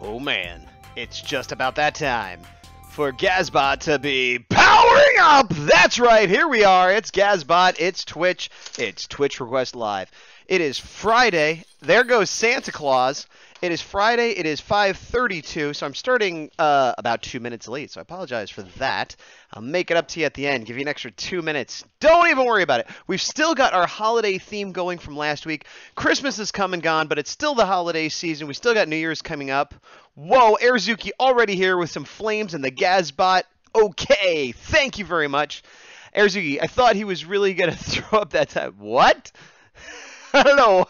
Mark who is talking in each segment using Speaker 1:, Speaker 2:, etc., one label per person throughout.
Speaker 1: Oh man, it's just about that time for Gazbot to be powering up. That's right, here we are. It's Gazbot, it's Twitch, it's Twitch Request Live. It is Friday. There goes Santa Claus. It is Friday. It is 5:32, so I'm starting uh, about two minutes late. So I apologize for that. I'll make it up to you at the end. Give you an extra two minutes. Don't even worry about it. We've still got our holiday theme going from last week. Christmas has come and gone, but it's still the holiday season. We still got New Year's coming up. Whoa, Airzuki already here with some flames and the Gazbot. Okay, thank you very much. Airzuki, I thought he was really going to throw up that time. What? I don't know.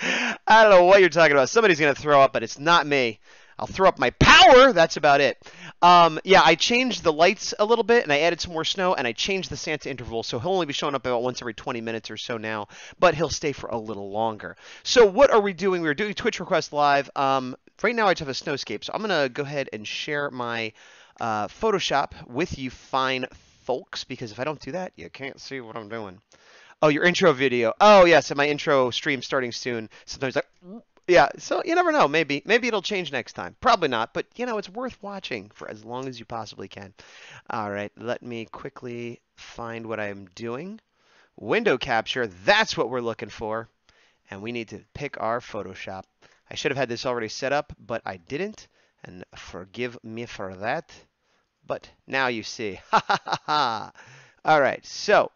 Speaker 1: I don't know what you're talking about. Somebody's going to throw up, but it's not me. I'll throw up my power. That's about it. Um, yeah, I changed the lights a little bit, and I added some more snow, and I changed the Santa interval, so he'll only be showing up about once every 20 minutes or so now, but he'll stay for a little longer. So what are we doing? We're doing Twitch Request Live. Um, right now I just have a snowscape, so I'm going to go ahead and share my uh, Photoshop with you fine folks, because if I don't do that, you can't see what I'm doing. Oh, your intro video. Oh, yes, so my intro stream starting soon. Sometimes like, yeah. So you never know. Maybe, maybe it'll change next time. Probably not, but you know, it's worth watching for as long as you possibly can. All right, let me quickly find what I'm doing. Window capture. That's what we're looking for, and we need to pick our Photoshop. I should have had this already set up, but I didn't, and forgive me for that. But now you see. Ha ha ha ha. All right, so.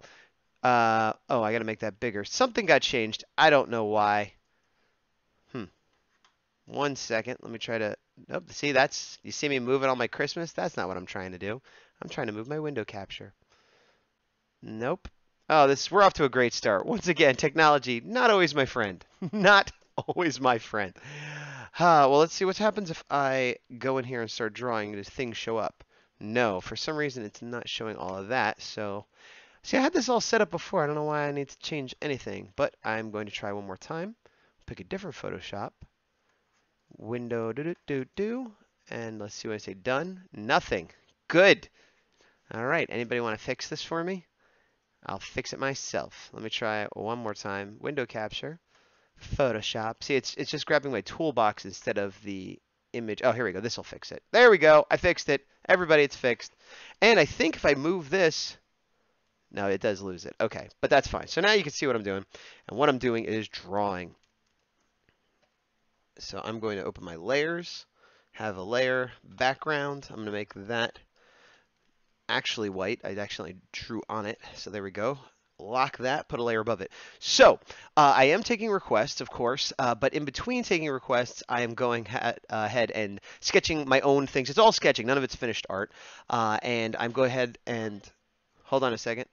Speaker 1: Uh, oh, I got to make that bigger. Something got changed. I don't know why. Hmm. One second. Let me try to. Nope. See, that's. You see me moving all my Christmas? That's not what I'm trying to do. I'm trying to move my window capture. Nope. Oh, this. We're off to a great start. Once again, technology not always my friend. not always my friend. Ah, well, let's see what happens if I go in here and start drawing. Does things show up? No. For some reason, it's not showing all of that. So. See, I had this all set up before. I don't know why I need to change anything, but I'm going to try one more time. Pick a different Photoshop. Window, do do do do, and let's see what I say. Done. Nothing. Good. All right. Anybody want to fix this for me? I'll fix it myself. Let me try one more time. Window capture. Photoshop. See, it's it's just grabbing my toolbox instead of the image. Oh, here we go. This will fix it. There we go. I fixed it. Everybody, it's fixed. And I think if I move this no, it does lose it. Okay, but that's fine. So now you can see what I'm doing. And what I'm doing is drawing. So I'm going to open my layers, have a layer background. I'm going to make that actually white. I actually drew on it. So there we go. Lock that, put a layer above it. So uh, I am taking requests, of course, uh, but in between taking requests, I am going ha ahead and sketching my own things. It's all sketching. None of it's finished art. Uh, and I'm going ahead and hold on a second.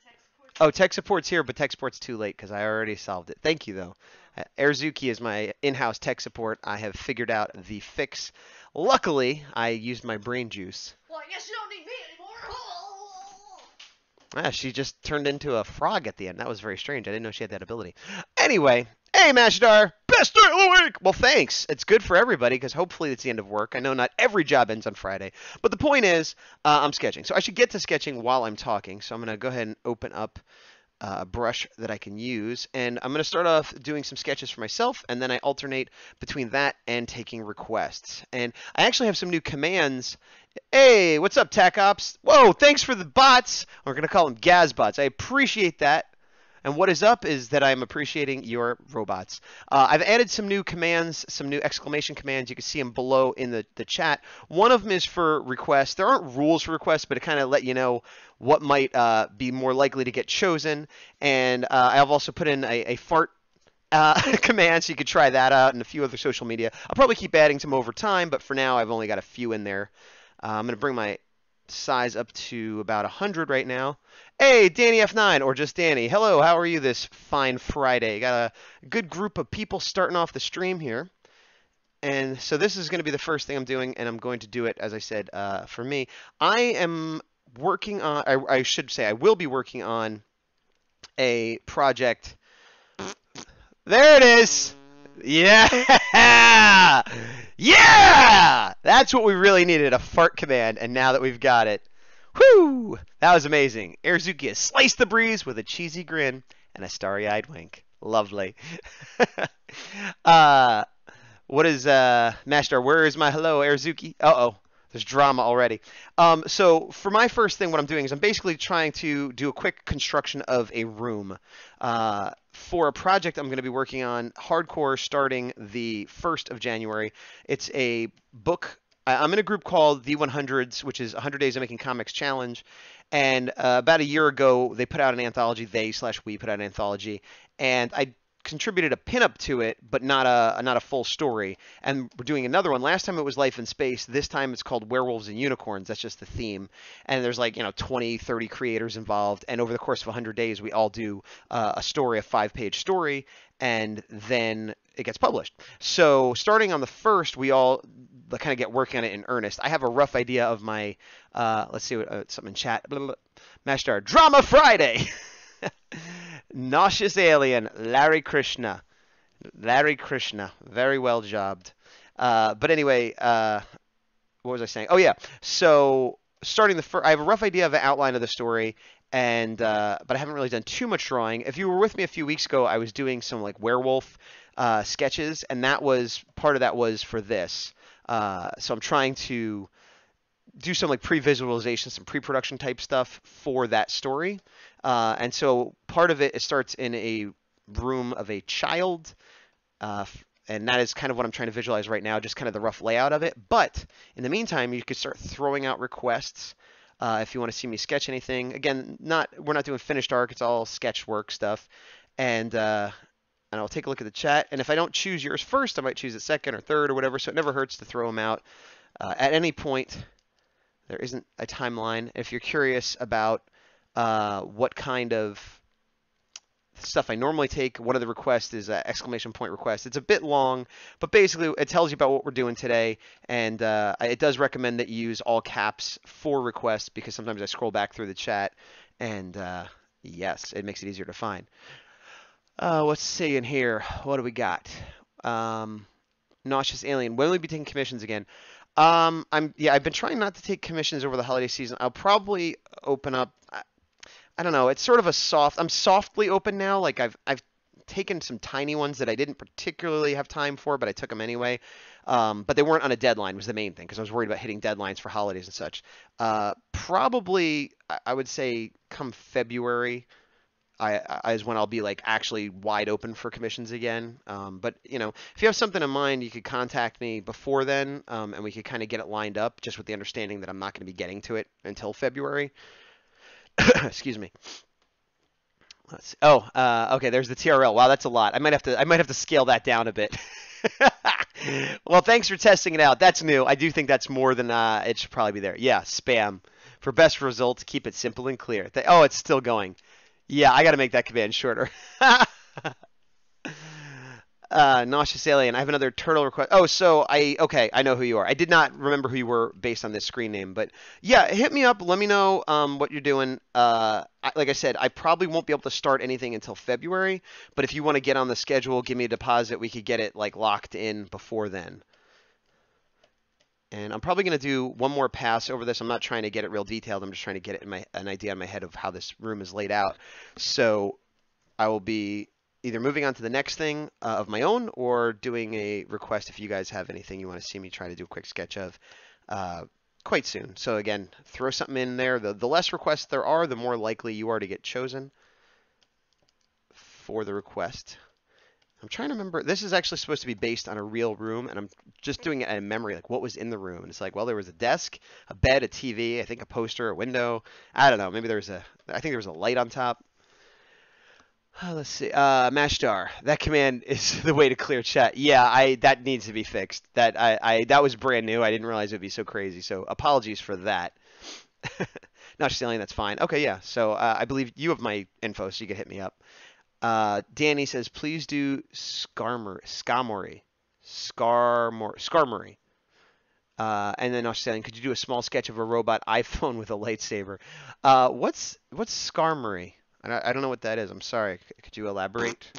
Speaker 1: Oh, tech support's here, but tech support's too late because I already solved it. Thank you, though. Uh, Airzuki is my in-house tech support. I have figured out the fix. Luckily, I used my brain juice.
Speaker 2: Well, I guess you don't need me anymore.
Speaker 1: Ah, she just turned into a frog at the end. That was very strange. I didn't know she had that ability. Anyway, hey, Mashadar, best day of the week. Well, thanks. It's good for everybody because hopefully it's the end of work. I know not every job ends on Friday, but the point is, uh, I'm sketching. So I should get to sketching while I'm talking. So I'm going to go ahead and open up uh, a brush that I can use. And I'm going to start off doing some sketches for myself, and then I alternate between that and taking requests. And I actually have some new commands. Hey, what's up, Tech Ops? Whoa, thanks for the bots. We're going to call them Gazbots. I appreciate that. And what is up is that I'm appreciating your robots. Uh, I've added some new commands, some new exclamation commands. You can see them below in the, the chat. One of them is for requests. There aren't rules for requests, but it kind of let you know what might uh, be more likely to get chosen. And uh, I've also put in a, a fart uh, command, so you could try that out and a few other social media. I'll probably keep adding some over time, but for now I've only got a few in there. Uh, I'm going to bring my size up to about 100 right now. Hey, Danny F9, or just Danny. Hello, how are you this fine Friday? Got a good group of people starting off the stream here. And so this is going to be the first thing I'm doing, and I'm going to do it, as I said, uh, for me. I am working on, I, I should say, I will be working on a project. There it is. Yeah! Yeah! That's what we really needed, a fart command, and now that we've got it, whoo! That was amazing. Airzuki has sliced the breeze with a cheesy grin and a starry-eyed wink. Lovely. uh, What is uh? Where is my hello, Airzuki? Uh oh. There's drama already. Um, so for my first thing, what I'm doing is I'm basically trying to do a quick construction of a room uh, for a project I'm going to be working on hardcore starting the 1st of January. It's a book. I'm in a group called The 100s, which is 100 Days of Making Comics Challenge. And uh, about a year ago, they put out an anthology. They slash we put out an anthology, and I contributed a pinup to it, but not a not a full story. And we're doing another one. Last time it was Life in Space. This time it's called Werewolves and Unicorns. That's just the theme. And there's like you know 20, 30 creators involved. And over the course of 100 days, we all do uh, a story, a five-page story, and then it gets published. So starting on the first, we all kind of get working on it in earnest. I have a rough idea of my. Uh, let's see what uh, something in chat. Blah, blah, blah. Master Drama Friday. Nauseous Alien, Larry Krishna. Larry Krishna. Very well jobbed. Uh, but anyway, uh, what was I saying? Oh, yeah. So, starting the first, I have a rough idea of the outline of the story, and uh, but I haven't really done too much drawing. If you were with me a few weeks ago, I was doing some like werewolf uh, sketches, and that was part of that was for this. Uh, so I'm trying to do some like pre-visualization, some pre-production type stuff for that story. Uh, and so part of it, it starts in a room of a child, uh, and that is kind of what I'm trying to visualize right now, just kind of the rough layout of it. But in the meantime, you could start throwing out requests uh, if you want to see me sketch anything. Again, not we're not doing finished arc; it's all sketch work stuff. And uh, and I'll take a look at the chat. And if I don't choose yours first, I might choose it second or third or whatever. So it never hurts to throw them out uh, at any point. There isn't a timeline. If you're curious about uh, what kind of stuff I normally take, one of the requests is an exclamation point request. It's a bit long, but basically it tells you about what we're doing today, and uh, it does recommend that you use all caps for requests because sometimes I scroll back through the chat, and uh, yes, it makes it easier to find. Uh, let's see in here. What do we got? Um, Nauseous Alien. When will we be taking commissions again? Um, I'm yeah. I've been trying not to take commissions over the holiday season. I'll probably open up. I, I don't know. It's sort of a soft. I'm softly open now. Like I've I've taken some tiny ones that I didn't particularly have time for, but I took them anyway. Um, but they weren't on a deadline was the main thing because I was worried about hitting deadlines for holidays and such. Uh, probably I would say come February. I, I, is when I'll be like actually wide open for commissions again. Um, but you know, if you have something in mind, you could contact me before then, um, and we could kind of get it lined up, just with the understanding that I'm not going to be getting to it until February. Excuse me. Let's see. Oh, uh, okay. There's the TRL. Wow, that's a lot. I might have to. I might have to scale that down a bit. well, thanks for testing it out. That's new. I do think that's more than uh, it should probably be there. Yeah, spam. For best results, keep it simple and clear. They, oh, it's still going. Yeah, I got to make that command shorter. uh, nauseous alien. I have another turtle request. Oh, so I okay. I know who you are. I did not remember who you were based on this screen name, but yeah, hit me up. Let me know um, what you're doing. Uh, I, like I said, I probably won't be able to start anything until February. But if you want to get on the schedule, give me a deposit. We could get it like locked in before then. And I'm probably going to do one more pass over this. I'm not trying to get it real detailed. I'm just trying to get it in my an idea in my head of how this room is laid out. So I will be either moving on to the next thing uh, of my own or doing a request if you guys have anything you want to see me try to do a quick sketch of uh, quite soon. So again, throw something in there. The, the less requests there are, the more likely you are to get chosen for the request. I'm trying to remember. This is actually supposed to be based on a real room, and I'm just doing it in memory, like what was in the room. And it's like, well, there was a desk, a bed, a TV, I think a poster, a window. I don't know. Maybe there was a. I think there was a light on top. Uh, let's see. Uh, Mashtar. That command is the way to clear chat. Yeah, I that needs to be fixed. That I, I that was brand new. I didn't realize it would be so crazy. So apologies for that. Not stealing. That's fine. Okay, yeah. So uh, I believe you have my info, so you can hit me up. Uh, Danny says, please do. Skarmory. Skarmory. Skarmory. Uh, and then Australian, could you do a small sketch of a robot iPhone with a lightsaber? Uh, what's what's Skarmory? I don't know what that is. I'm sorry. Could you elaborate?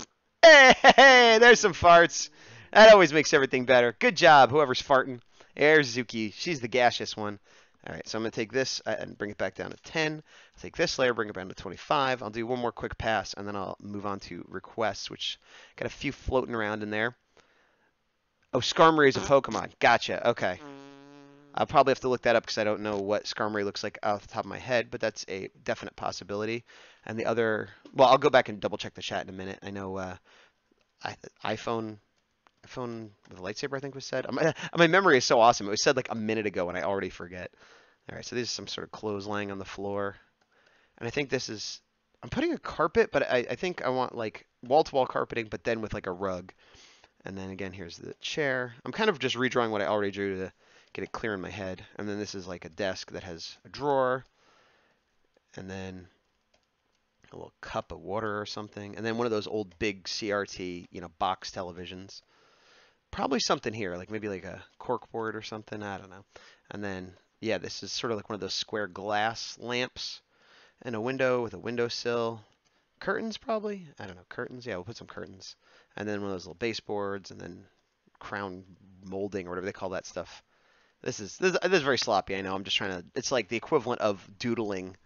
Speaker 1: Hey, hey, there's some farts. That always makes everything better. Good job, whoever's farting. There's Zuki. She's the gaseous one. All right, so I'm going to take this uh, and bring it back down to 10. I'll take this layer, bring it down to 25. I'll do one more quick pass, and then I'll move on to requests, which got a few floating around in there. Oh, Skarmory is a Pokemon. Gotcha. Okay. I'll probably have to look that up because I don't know what Skarmory looks like off the top of my head, but that's a definite possibility. And the other, well, I'll go back and double check the chat in a minute. I know uh, I, iPhone, iPhone with a lightsaber, I think was said. My, my memory is so awesome. It was said like a minute ago, and I already forget. All right, so this is some sort of clothes laying on the floor, and I think this is. I'm putting a carpet, but I, I think I want like wall-to-wall carpeting, but then with like a rug. And then again, here's the chair. I'm kind of just redrawing what I already drew to get it clear in my head. And then this is like a desk that has a drawer, and then a little cup of water or something, and then one of those old big CRT, you know, box televisions. Probably something here, like maybe like a corkboard or something. I don't know. And then, yeah, this is sort of like one of those square glass lamps, and a window with a windowsill. Curtains, probably. I don't know. Curtains. Yeah, we'll put some curtains, and then one of those little baseboards, and then crown molding or whatever they call that stuff. This is this, this is very sloppy. I know. I'm just trying to. It's like the equivalent of doodling,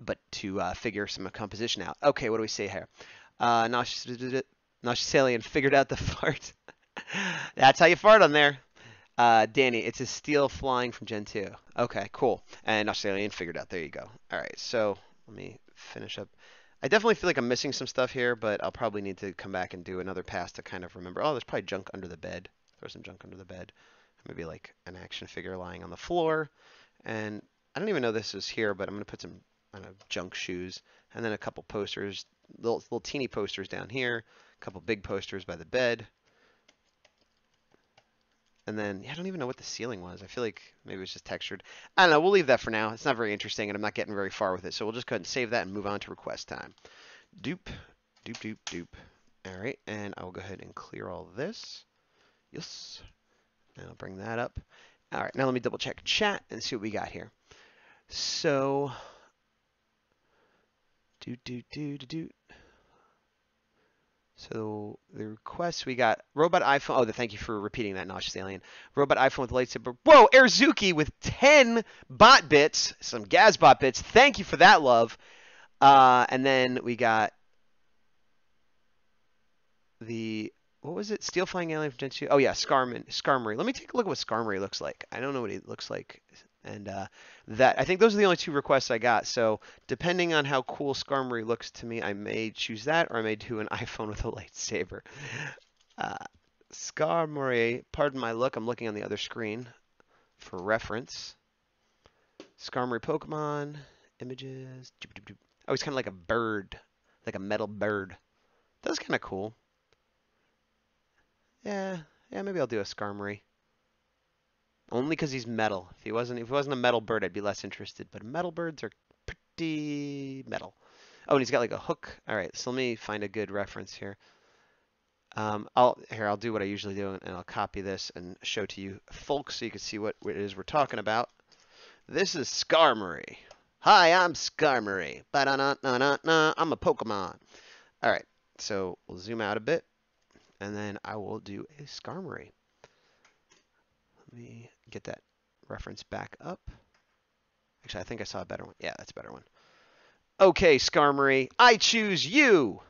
Speaker 1: but to uh, figure some composition out. Okay, what do we say here? Uh, Nautilus figured out the fart. That's how you fart on there. Uh, Danny, it's a steel flying from Gen 2. Okay, cool. And Australian figured out. There you go. All right, so let me finish up. I definitely feel like I'm missing some stuff here, but I'll probably need to come back and do another pass to kind of remember. Oh, there's probably junk under the bed. Throw some junk under the bed maybe like an action figure lying on the floor. And I don't even know this is here, but I'm going to put some I know, junk shoes and then a couple posters, little, little teeny posters down here, a couple big posters by the bed. And then, yeah, I don't even know what the ceiling was. I feel like maybe it was just textured. I don't know. We'll leave that for now. It's not very interesting, and I'm not getting very far with it. So we'll just go ahead and save that and move on to request time. Dupe, dupe, dupe, dupe. All right, and I will go ahead and clear all this. Yes. And I'll bring that up. All right, now let me double check chat and see what we got here. So, do, do, do, do, do. So the requests we got robot iPhone. Oh, the, thank you for repeating that, Nauseous Alien. Robot iPhone with lightsaber. Whoa, Airzuki with 10 bot bits, some Gazbot bits. Thank you for that, love. Uh, and then we got the what was it? Steel Flying Alien from Gen 2? Oh yeah, Scarman, Skarmory. Let me take a look at what Skarmory looks like. I don't know what he looks like. And uh, that I think those are the only two requests I got. So depending on how cool Skarmory looks to me, I may choose that or I may do an iPhone with a lightsaber. Uh, Skarmory, pardon my look, I'm looking on the other screen for reference. Skarmory Pokemon, images. Oh, he's kind of like a bird, like a metal bird. That's kind of cool. Yeah, yeah, maybe I'll do a Skarmory. Only because he's metal. If he wasn't, if he wasn't a metal bird, I'd be less interested. But metal birds are pretty metal. Oh, and he's got like a hook. All right, so let me find a good reference here. Um, I'll here I'll do what I usually do, and I'll copy this and show to you folks so you can see what it is we're talking about. This is Skarmory. Hi, I'm Skarmory. Ba-da-na-na-na-na. I'm a Pokemon. All right, so we'll zoom out a bit and then I will do a Skarmory. Let me get that reference back up. Actually, I think I saw a better one. Yeah, that's a better one. Okay, Skarmory, I choose you.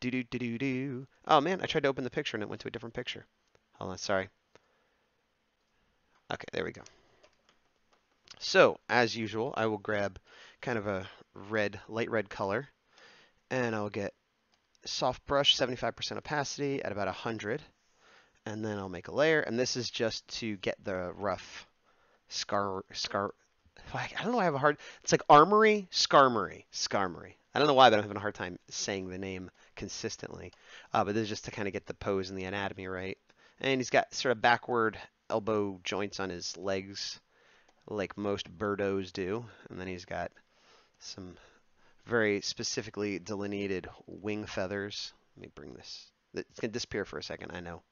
Speaker 1: Do do do do do. Oh man, I tried to open the picture and it went to a different picture. Hold on, sorry. Okay, there we go. So, as usual, I will grab kind of a red, light red color, and I'll get soft brush, 75% opacity at about 100. And then I'll make a layer. And this is just to get the rough scar, scar, I don't know why I have a hard, it's like Armory, Skarmory, Skarmory. I don't know why, but I'm having a hard time saying the name consistently. Uh, but this is just to kind of get the pose and the anatomy right. And he's got sort of backward elbow joints on his legs, like most birdos do. And then he's got some very specifically delineated wing feathers. Let me bring this. It's going to disappear for a second, I know.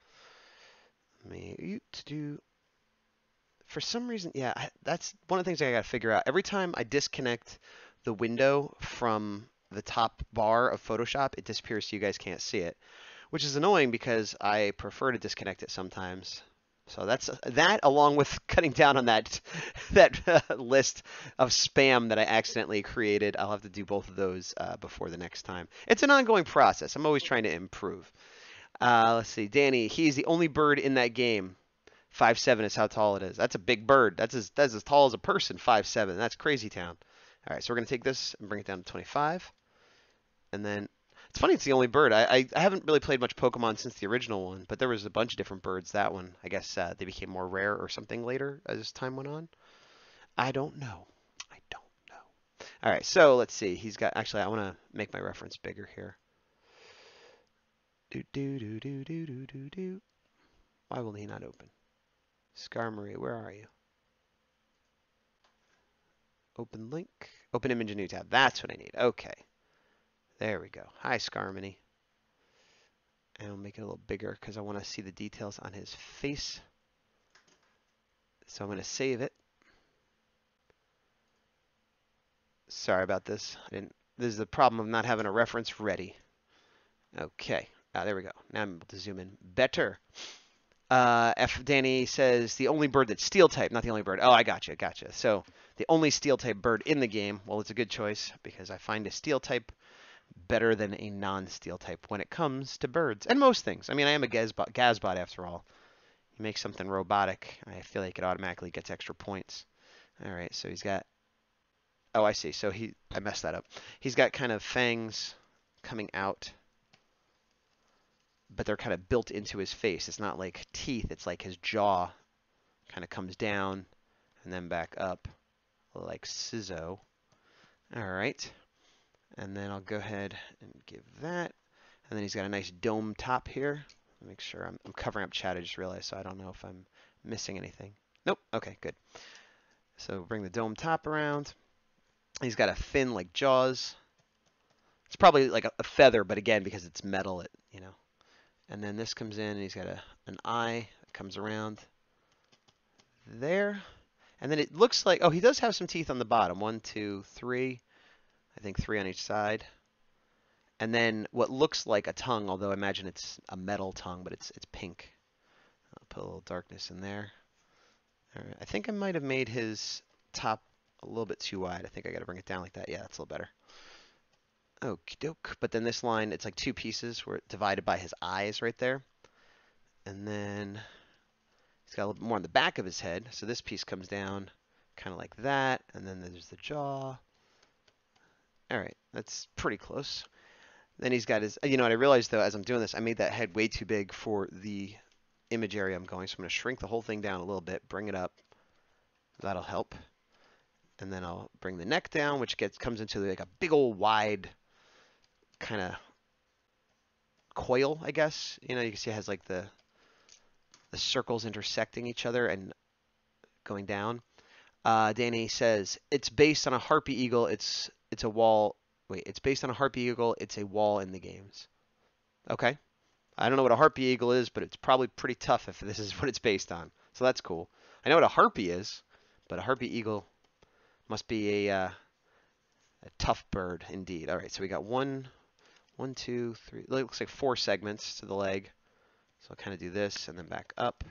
Speaker 1: Do. For some reason, yeah, that's one of the things I got to figure out. Every time I disconnect the window from the top bar of Photoshop, it disappears so you guys can't see it, which is annoying because I prefer to disconnect it sometimes. So that's that, along with cutting down on that that uh, list of spam that I accidentally created. I'll have to do both of those uh, before the next time. It's an ongoing process. I'm always trying to improve. Uh, let's see, Danny. He's the only bird in that game. Five seven is how tall it is. That's a big bird. That's as that's as tall as a person. Five seven. That's crazy town. All right, so we're gonna take this and bring it down to 25, and then it's funny. It's the only bird. I, I, I haven't really played much Pokemon since the original one, but there was a bunch of different birds. That one, I guess, uh, they became more rare or something later as time went on. I don't know. I don't know. All right, so let's see. He's got. Actually, I want to make my reference bigger here. Do do do do do do do do. Why will he not open? Skarmory, where are you? Open link. Open image in new tab. That's what I need. Okay. There we go. Hi, Skarmory. And I'll make it a little bigger because I want to see the details on his face. So I'm going to save it. Sorry about this. I didn't. This is the problem of not having a reference ready. Okay. Ah, there we go. Now I'm able to zoom in better. Uh, F. Danny says the only bird that's steel type, not the only bird. Oh, I gotcha, gotcha. So the only steel type bird in the game. Well, it's a good choice because I find a steel type better than a non-steel type when it comes to birds and most things. I mean, I am a Gazbot, Gazbot after all. You make something robotic, I feel like it automatically gets extra points. All right, so he's got. Oh, I see. So he, I messed that up. He's got kind of fangs coming out but they're kind of built into his face. It's not like teeth, it's like his jaw kind of comes down and then back up like Sizzo. All right. And then I'll go ahead and give that. And then he's got a nice dome top here. Make sure I'm, I'm covering up chat. I just realized, so I don't know if I'm missing anything. Nope. Okay, good. So bring the dome top around. He's got a fin like jaws. It's probably like a, a feather, but again, because it's metal, it you know and then this comes in and he's got a, an eye that comes around there. And then it looks like, oh, he does have some teeth on the bottom. One, two, three. I think three on each side. And then what looks like a tongue, although I imagine it's a metal tongue, but it's it's pink. I'll put a little darkness in there. All right. I think I might have made his top a little bit too wide. I think I got to bring it down like that. Yeah, that's a little better. Okie doke. But then this line, it's like two pieces where divided by his eyes right there. And then he's got a little bit more on the back of his head. So this piece comes down kind of like that. And then there's the jaw. All right, that's pretty close. Then he's got his, you know what I realized though, as I'm doing this, I made that head way too big for the image area I'm going. So I'm going to shrink the whole thing down a little bit, bring it up. That'll help. And then I'll bring the neck down, which gets comes into like a big old wide kind of coil, I guess. You know, you can see it has like the the circles intersecting each other and going down. Uh, Danny says it's based on a harpy eagle. It's it's a wall. Wait, it's based on a harpy eagle. It's a wall in the games. Okay. I don't know what a harpy eagle is, but it's probably pretty tough if this is what it's based on. So that's cool. I know what a harpy is, but a harpy eagle must be a, uh, a tough bird indeed. All right, so we got one one, two, three. It looks like four segments to the leg. So I'll kind of do this and then back up.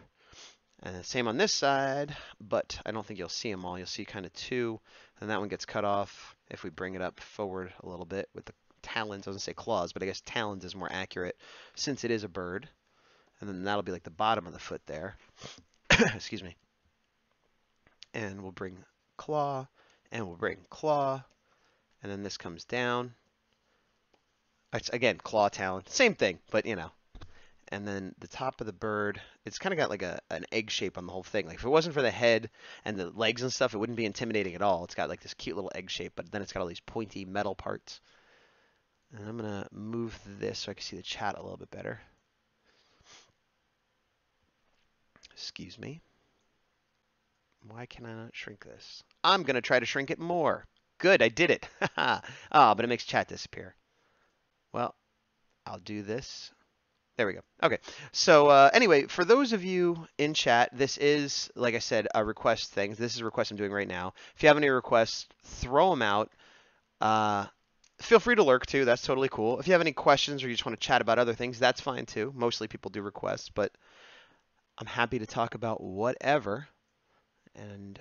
Speaker 1: And the same on this side, but I don't think you'll see them all. You'll see kind of two, and that one gets cut off if we bring it up forward a little bit with the talons. I was going to say claws, but I guess talons is more accurate since it is a bird. And then that'll be like the bottom of the foot there. Excuse me. And we'll bring claw, and we'll bring claw, and then this comes down. Again, claw talon, same thing, but you know. And then the top of the bird, it's kind of got like a an egg shape on the whole thing. Like if it wasn't for the head and the legs and stuff, it wouldn't be intimidating at all. It's got like this cute little egg shape, but then it's got all these pointy metal parts. And I'm gonna move this so I can see the chat a little bit better. Excuse me. Why can I not shrink this? I'm gonna try to shrink it more. Good, I did it. Ah, oh, but it makes chat disappear. Well, I'll do this. There we go. Okay. So uh, anyway, for those of you in chat, this is, like I said, a request thing. This is a request I'm doing right now. If you have any requests, throw them out. Uh, feel free to lurk too. That's totally cool. If you have any questions or you just want to chat about other things, that's fine too. Mostly people do requests, but I'm happy to talk about whatever. And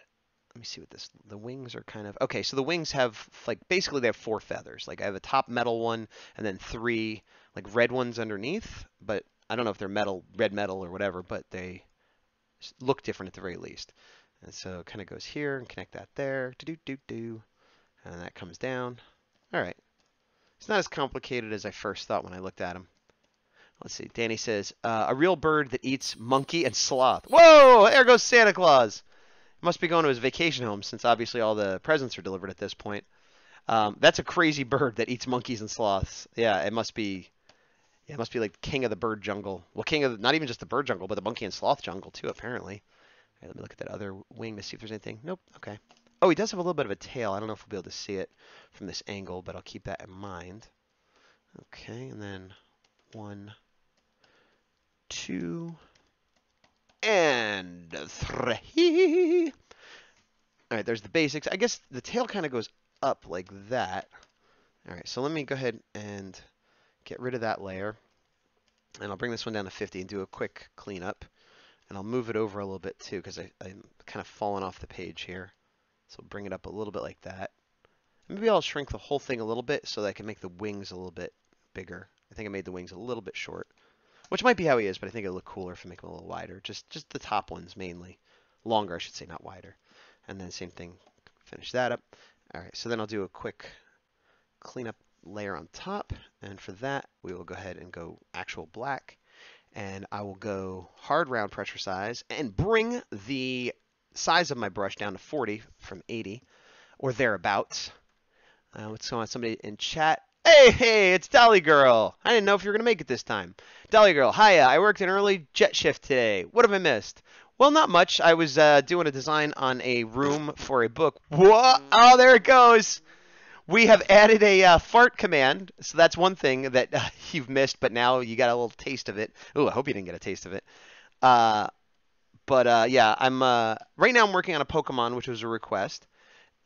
Speaker 1: me see what this the wings are kind of okay so the wings have like basically they have four feathers like i have a top metal one and then three like red ones underneath but I don't know if they're metal, red metal or whatever, but they look different at the very least. And so it kind of goes here and connect that there. Do do do do. And that comes down. All right. It's not as complicated as I first thought when I looked at them. Let's see. Danny says, uh, a real bird that eats monkey and sloth. Whoa! There goes Santa Claus. Must be going to his vacation home since obviously all the presents are delivered at this point. Um, that's a crazy bird that eats monkeys and sloths. Yeah, it must be. Yeah, it must be like king of the bird jungle. Well, king of the, not even just the bird jungle, but the monkey and sloth jungle too, apparently. Let me look at that other wing to see if there's anything. Nope. Okay. Oh, he does have a little bit of a tail. I don't know if we'll be able to see it from this angle, but I'll keep that in mind. Okay, and then one, two, and three. All right, there's the basics. I guess the tail kind of goes up like that. All right, so let me go ahead and get rid of that layer. And I'll bring this one down to 50 and do a quick cleanup. And I'll move it over a little bit too because I'm kind of falling off the page here. So bring it up a little bit like that. Maybe I'll shrink the whole thing a little bit so that I can make the wings a little bit bigger. I think I made the wings a little bit short, which might be how he is, but I think it'll look cooler if I make them a little wider. Just just the top ones mainly. Longer, I should say, not wider. And then same thing, finish that up. All right, so then I'll do a quick cleanup layer on top. And for that, we will go ahead and go actual black. And I will go hard round pressure size and bring the size of my brush down to 40 from 80 or thereabouts. Uh, what's going on? Somebody in chat. Hey, hey, it's Dolly Girl. I didn't know if you were going to make it this time. Dolly Girl, hiya. I worked an early jet shift today. What have I missed? Well, not much. I was uh, doing a design on a room for a book. What? Oh, there it goes. We have added a uh, fart command, so that's one thing that uh, you've missed, but now you got a little taste of it. Ooh, I hope you didn't get a taste of it. Uh, but uh, yeah, I'm uh, right now I'm working on a Pokemon, which was a request.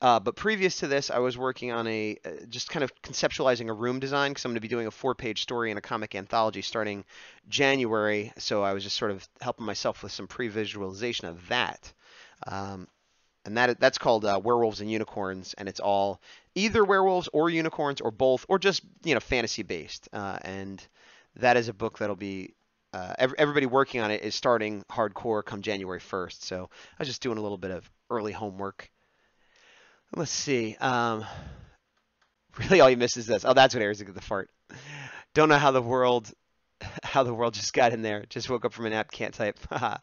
Speaker 1: Uh, but previous to this, I was working on a uh, just kind of conceptualizing a room design because I'm going to be doing a four-page story in a comic anthology starting January. So I was just sort of helping myself with some pre-visualization of that. Um, and that that's called uh, Werewolves and Unicorns, and it's all either werewolves or unicorns or both, or just you know fantasy based. Uh, and that is a book that'll be uh, ev- everybody working on it is starting hardcore come January 1st. So I was just doing a little bit of early homework. Let's see. Um, really, all you miss is this. Oh, that's what Eric the fart. Don't know how the world, how the world just got in there. Just woke up from a nap, can't type. well,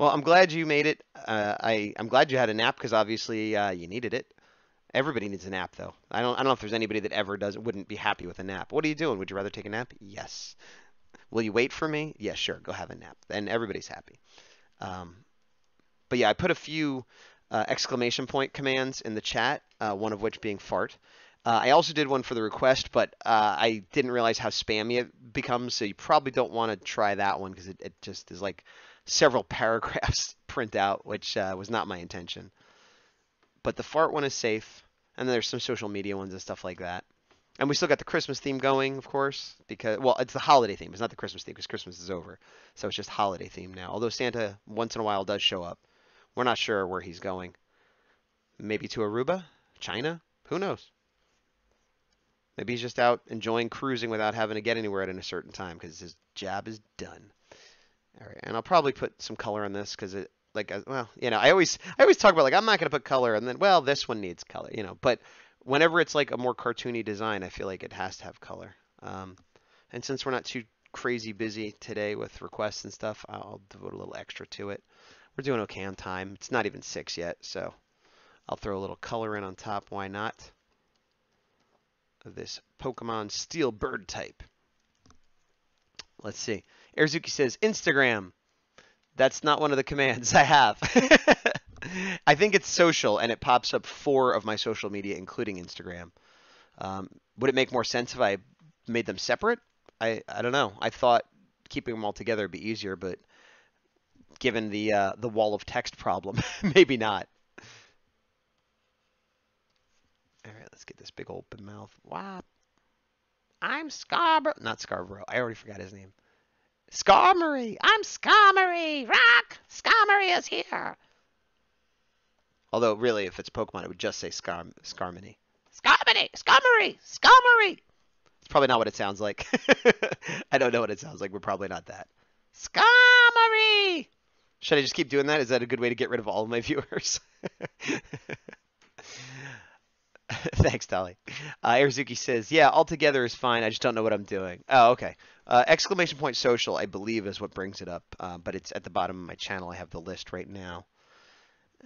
Speaker 1: I'm glad you made it. Uh, I I'm glad you had a nap because obviously uh, you needed it. Everybody needs a nap, though. I don't I don't know if there's anybody that ever does wouldn't be happy with a nap. What are you doing? Would you rather take a nap? Yes. Will you wait for me? Yeah, sure. Go have a nap. Then everybody's happy. Um, but yeah, I put a few uh, exclamation point commands in the chat, uh, one of which being fart. Uh, I also did one for the request, but uh, I didn't realize how spammy it becomes, so you probably don't want to try that one because it, it just is like several paragraphs print out, which uh, was not my intention. But the fart one is safe, and then there's some social media ones and stuff like that. And we still got the Christmas theme going, of course, because well, it's the holiday theme. It's not the Christmas theme because Christmas is over, so it's just holiday theme now. Although Santa once in a while does show up, we're not sure where he's going. Maybe to Aruba, China, who knows? Maybe he's just out enjoying cruising without having to get anywhere at a certain time because his job is done. All right, and I'll probably put some color on this because it, like, uh, well, you know, I always, I always talk about like I'm not gonna put color, and then, well, this one needs color, you know, but whenever it's like a more cartoony design, I feel like it has to have color. Um, and since we're not too crazy busy today with requests and stuff, I'll devote a little extra to it. We're doing okay on time. It's not even six yet, so I'll throw a little color in on top. Why not? This Pokemon Steel Bird type. Let's see. Airzuki says Instagram. That's not one of the commands I have. I think it's social, and it pops up four of my social media, including Instagram. Um, would it make more sense if I made them separate? I, I don't know. I thought keeping them all together would be easier, but given the uh, the wall of text problem, maybe not. All right, let's get this big open mouth. Wow. I'm Scarborough. Not Scarborough. I already forgot his name. Skarmory. I'm Skarmory. Rock. Skarmory is here. Although, really, if it's Pokemon, it would just say Scar Skarmory.
Speaker 2: Scarmony, Scarmory, Scarmory.
Speaker 1: It's probably not what it sounds like. I don't know what it sounds like. We're probably not that. Skamari! Should I just keep doing that? Is that a good way to get rid of all of my viewers? Thanks, Dolly. Uh, Airzuki says, yeah, altogether is fine. I just don't know what I'm doing. Oh, okay. Uh, exclamation point social, I believe, is what brings it up. Uh, but it's at the bottom of my channel. I have the list right now.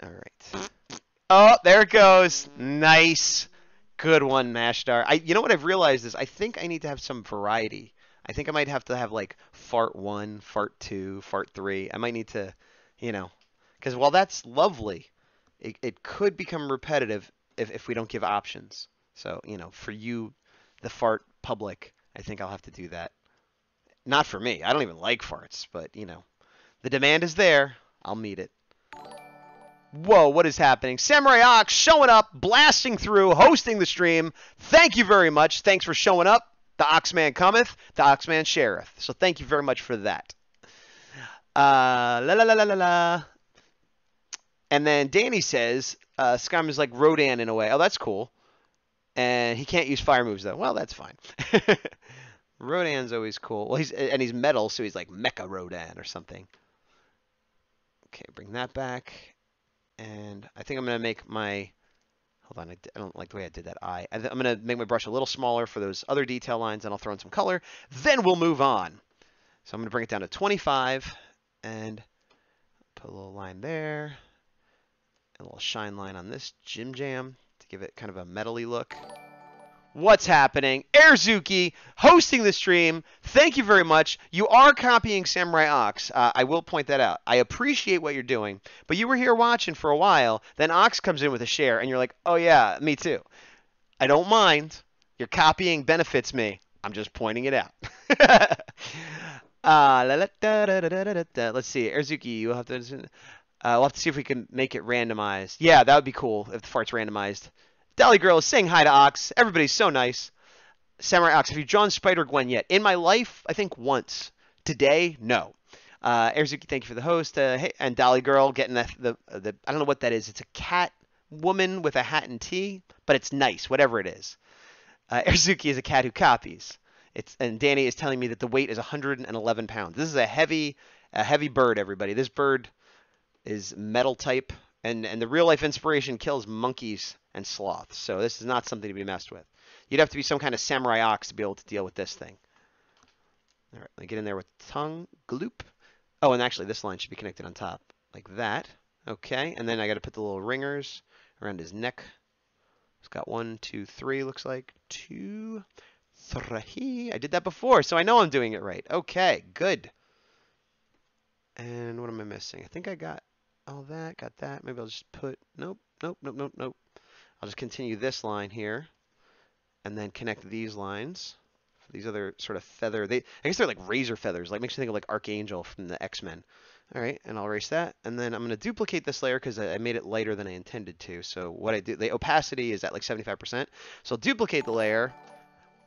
Speaker 1: All right. Oh, there it goes. Nice. Good one, Mashdar. I, you know what I've realized is I think I need to have some variety. I think I might have to have like fart one, fart two, fart three. I might need to, you know, because while that's lovely, it, it could become repetitive if, if we don't give options. So, you know, for you, the fart public, I think I'll have to do that. Not for me. I don't even like farts, but, you know, the demand is there. I'll meet it. Whoa, what is happening? Samurai Ox showing up, blasting through, hosting the stream. Thank you very much. Thanks for showing up. The Oxman cometh, the Oxman shareth. So thank you very much for that. Uh, la la la la la la. And then Danny says, uh, Scum is like Rodan in a way. Oh, that's cool. And he can't use fire moves though. Well, that's fine. Rodan's always cool. Well, he's and he's metal, so he's like Mecha Rodan or something. Okay, bring that back. And I think I'm gonna make my. Hold on, I, don't like the way I did that eye. I, I'm gonna make my brush a little smaller for those other detail lines, and I'll throw in some color. Then we'll move on. So I'm gonna bring it down to 25 and put a little line there a little shine line on this Jim Jam to give it kind of a metally look. What's happening? Airzuki hosting the stream. Thank you very much. You are copying Samurai Ox. Uh, I will point that out. I appreciate what you're doing, but you were here watching for a while. Then Ox comes in with a share, and you're like, oh, yeah, me too. I don't mind. Your copying benefits me. I'm just pointing it out. uh, let's see. Airzuki, you have to. Uh, we'll have to see if we can make it randomized. Yeah, that would be cool if the fart's randomized. Dolly Girl is saying hi to Ox. Everybody's so nice. Samurai Ox, have you drawn Spider Gwen yet? In my life, I think once. Today, no. Uh, Airzuki, thank you for the host. Uh, hey, and Dolly Girl getting the, the, the, I don't know what that is. It's a cat woman with a hat and tee, but it's nice, whatever it is. Uh, Airzuki is a cat who copies. It's and Danny is telling me that the weight is 111 pounds. This is a heavy, a heavy bird. Everybody, this bird is metal type, and and the real life inspiration kills monkeys and sloths. So this is not something to be messed with. You'd have to be some kind of samurai ox to be able to deal with this thing. All right, let me get in there with tongue gloop. Oh, and actually this line should be connected on top like that. Okay, and then I got to put the little ringers around his neck. It's got one, two, three. Looks like two, three. I did that before, so I know I'm doing it right. Okay, good. And what am I missing? I think I got all that, got that. Maybe I'll just put, nope, nope, nope, nope, nope. I'll just continue this line here and then connect these lines. These other sort of feather, they, I guess they're like razor feathers, like makes you think of like Archangel from the X-Men. All right, and I'll erase that. And then I'm going to duplicate this layer because I made it lighter than I intended to. So what I do, the opacity is at like 75%. So I'll duplicate the layer.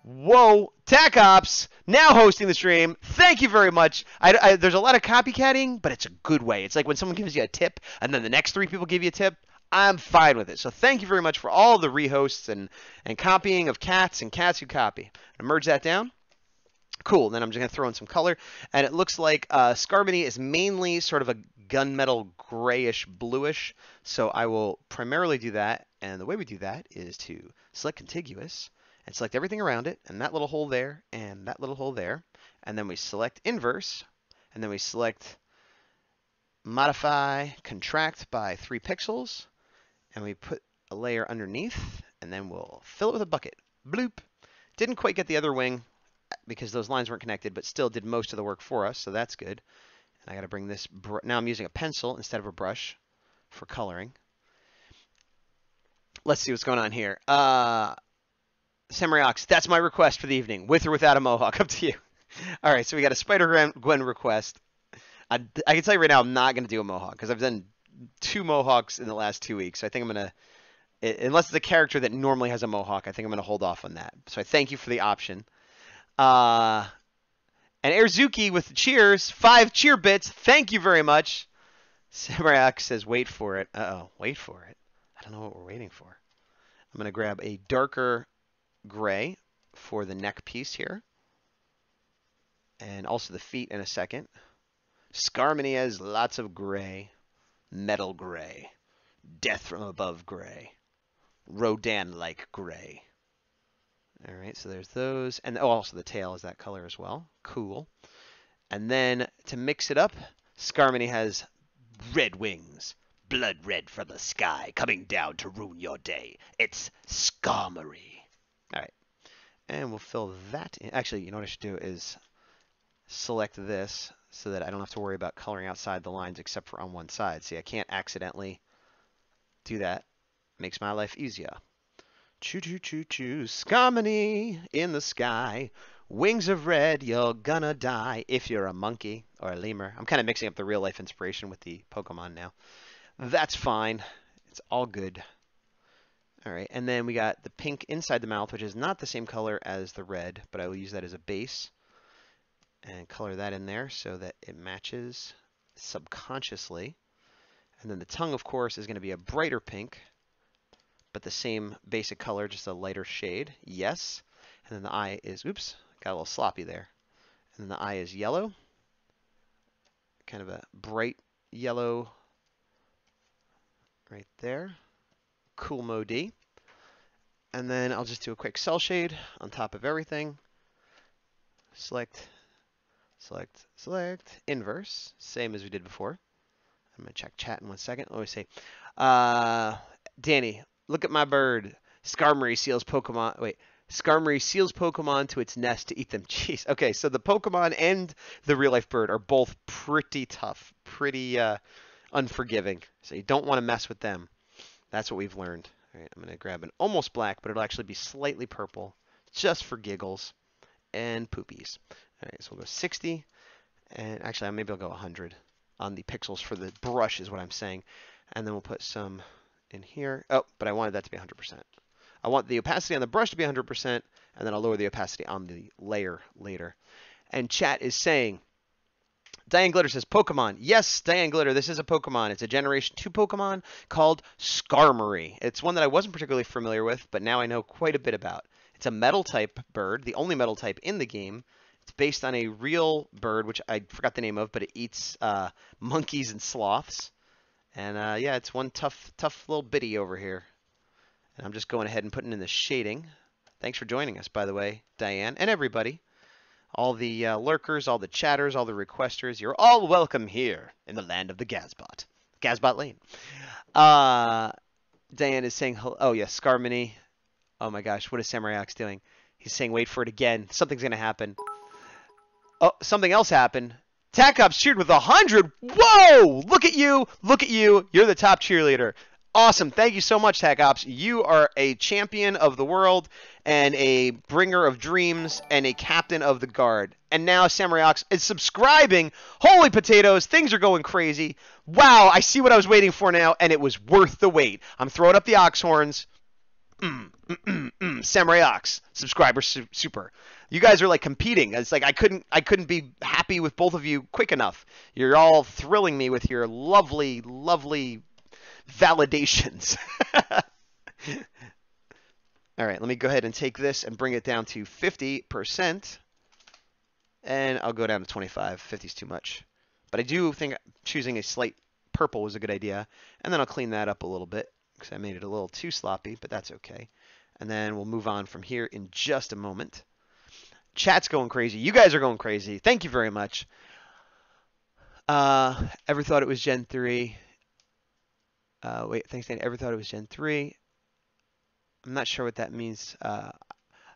Speaker 1: Whoa, Tac Ops now hosting the stream. Thank you very much. I, I, there's a lot of copycatting, but it's a good way. It's like when someone gives you a tip and then the next three people give you a tip. I'm fine with it. So thank you very much for all the rehosts and, and copying of cats and cats who copy. i merge that down. Cool. Then I'm just going to throw in some color. And it looks like uh, Scarmony is mainly sort of a gunmetal grayish bluish. So I will primarily do that. And the way we do that is to select contiguous and select everything around it, and that little hole there, and that little hole there. And then we select inverse, and then we select modify contract by three pixels, and we put a layer underneath, and then we'll fill it with a bucket. Bloop. Didn't quite get the other wing because those lines weren't connected, but still did most of the work for us, so that's good. And I got to bring this, now I'm using a pencil instead of a brush for coloring. Let's see what's going on here. Uh, Samurai Ox, that's my request for the evening, with or without a mohawk. Up to you. All right, so we got a Spider Gwen request. I, I can tell you right now, I'm not going to do a mohawk because I've done two mohawks in the last two weeks. So I think I'm going to, unless it's a character that normally has a mohawk, I think I'm going to hold off on that. So I thank you for the option. Uh, and Airzuki with cheers, five cheer bits. Thank you very much. Samurai Ox says, wait for it. Uh oh, wait for it. I don't know what we're waiting for. I'm going to grab a darker gray for the neck piece here. And also the feet in a second. Skarmory has lots of gray. Metal gray. Death from above gray. Rodan-like gray. All right, so there's those. And oh, also the tail is that color as well. Cool. And then to mix it up, Skarmory has red wings. Blood red from the sky, coming down to ruin your day. It's Skarmory. All right. And we'll fill that in. Actually, you know what I should do is select this so that I don't have to worry about coloring outside the lines except for on one side. See, I can't accidentally do that. Makes my life easier. Choo choo choo choo, Skarmory in the sky. Wings of red, you're gonna die if you're a monkey or a lemur. I'm kind of mixing up the real life inspiration with the Pokemon now. That's fine. It's all good. All right, and then we got the pink inside the mouth, which is not the same color as the red, but I will use that as a base and color that in there so that it matches subconsciously. And then the tongue, of course, is going to be a brighter pink, but the same basic color, just a lighter shade. Yes. And then the eye is, oops, got a little sloppy there. And then the eye is yellow, kind of a bright yellow right there. Cool Modi. And then I'll just do a quick cell shade on top of everything. Select, select, select, inverse, same as we did before. I'm to check chat in one second. Let me see. uh, Danny, look at my bird. Skarmory seals Pokemon. Wait, Skarmory seals Pokemon to its nest to eat them. Jeez. Okay, so the Pokemon and the real life bird are both pretty tough, pretty uh, unforgiving. So you don't want to mess with them. That's what we've learned. I'm going to grab an almost black, but it'll actually be slightly purple, just for giggles and poopies. All right, so we'll go 60, and actually maybe I'll go 100 on the pixels for the brush is what I'm saying. And then we'll put some in here. Oh, but I wanted that to be 100%. I want the opacity on the brush to be 100%, and then I'll lower the opacity on the layer later. And chat is saying, Diane Glitter says Pokemon. Yes, Diane Glitter, this is a Pokemon. It's a Generation 2 Pokemon called Skarmory. It's one that I wasn't particularly familiar with, but now I know quite a bit about. It's a metal type bird, the only metal type in the game. It's based on a real bird, which I forgot the name of, but it eats uh, monkeys and sloths. And uh, yeah, it's one tough, tough little bitty over here. And I'm just going ahead and putting in the shading. Thanks for joining us, by the way, Diane, and everybody all the uh, lurkers, all the chatters, all the requesters. You're all welcome here in the land of the Gazbot. Gazbot Lane. Uh, Diane is saying, oh, yes, yeah, Skarmory. Oh my gosh, what is Samurai Ox doing? He's saying, wait for it again. Something's going to happen. Oh, something else happened. TACOPS cheered with a 100. Whoa! Look at you. Look at you. You're the top cheerleader. Awesome. Thank you so much, TACOPS. You are a champion of the world and a bringer of dreams and a captain of the guard. And now Samurai Ox is subscribing. Holy potatoes, things are going crazy. Wow, I see what I was waiting for now, and it was worth the wait. I'm throwing up the ox horns. Mm, mm, mm, mm. Samurai Ox, subscriber su- super. You guys are like competing. It's like I couldn't I couldn't be happy with both of you quick enough. You're all thrilling me with your lovely, lovely validations. All right, let me go ahead and take this and bring it down to 50%. And I'll go down to 25. 50 is too much. But I do think choosing a slight purple was a good idea. And then I'll clean that up a little bit because I made it a little too sloppy, but that's okay. And then we'll move on from here in just a moment. Chat's going crazy. You guys are going crazy. Thank you very much. Uh, ever thought it was Gen 3? Uh, wait, thanks, Dan. Ever thought it was Gen 3? I'm not sure what that means. Uh,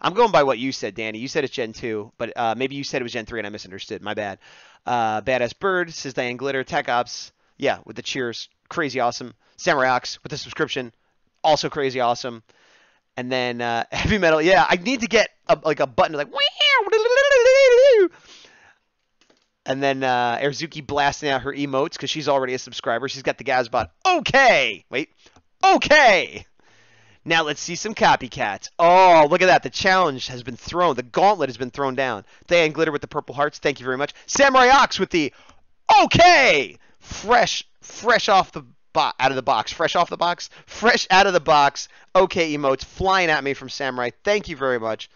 Speaker 1: I'm going by what you said, Danny. You said it's Gen 2, but uh, maybe you said it was Gen 3 and I misunderstood. My bad. Uh, Badass Bird says Diane Glitter. Tech Ops, yeah, with the cheers. Crazy awesome. Samurai Ox with the subscription. Also crazy awesome. And then uh, Heavy Metal, yeah, I need to get a, like a button like and then uh, Airzuki blasting out her emotes because she's already a subscriber. She's got the Gazbot. Okay. Wait. Okay. Now let's see some copycats. Oh, look at that. The challenge has been thrown. The gauntlet has been thrown down. Diane Glitter with the purple hearts. Thank you very much. Samurai Ox with the okay. Fresh, fresh off the bo- out of the box. Fresh off the box. Fresh out of the box. Okay emotes flying at me from Samurai. Thank you very much.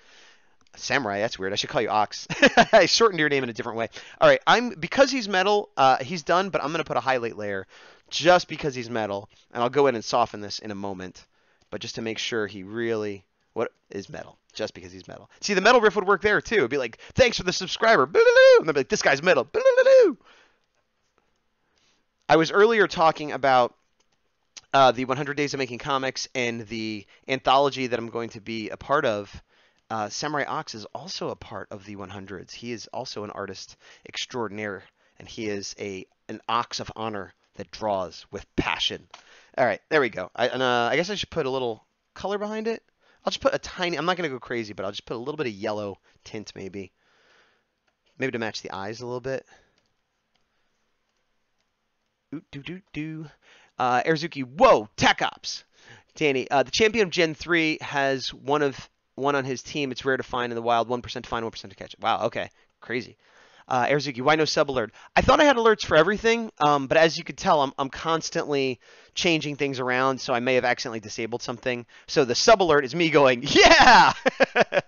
Speaker 1: Samurai, that's weird. I should call you Ox. I shortened your name in a different way. All right, I'm because he's metal. Uh, he's done, but I'm gonna put a highlight layer just because he's metal, and I'll go in and soften this in a moment. But just to make sure he really what is metal, just because he's metal. See, the metal riff would work there too. It'd be like, "Thanks for the subscriber," and they'd be like, "This guy's metal." boo-doo-doo-doo." I was earlier talking about uh, the 100 Days of Making Comics and the anthology that I'm going to be a part of. Uh, Samurai Ox is also a part of the 100s. He is also an artist extraordinaire, and he is a an ox of honor that draws with passion. All right, there we go. I, and, uh, I guess I should put a little color behind it. I'll just put a tiny. I'm not gonna go crazy, but I'll just put a little bit of yellow tint, maybe. Maybe to match the eyes a little bit. Do do do. Uh, Airzuki, whoa, Tech Ops. Danny, uh, the champion of Gen 3 has one of one on his team. It's rare to find in the wild. 1% to find, 1% to catch. Wow, okay. Crazy. Uh, Airzuki, why no sub alert? I thought I had alerts for everything, um, but as you could tell, I'm, I'm constantly changing things around, so I may have accidentally disabled something. So the sub alert is me going, yeah!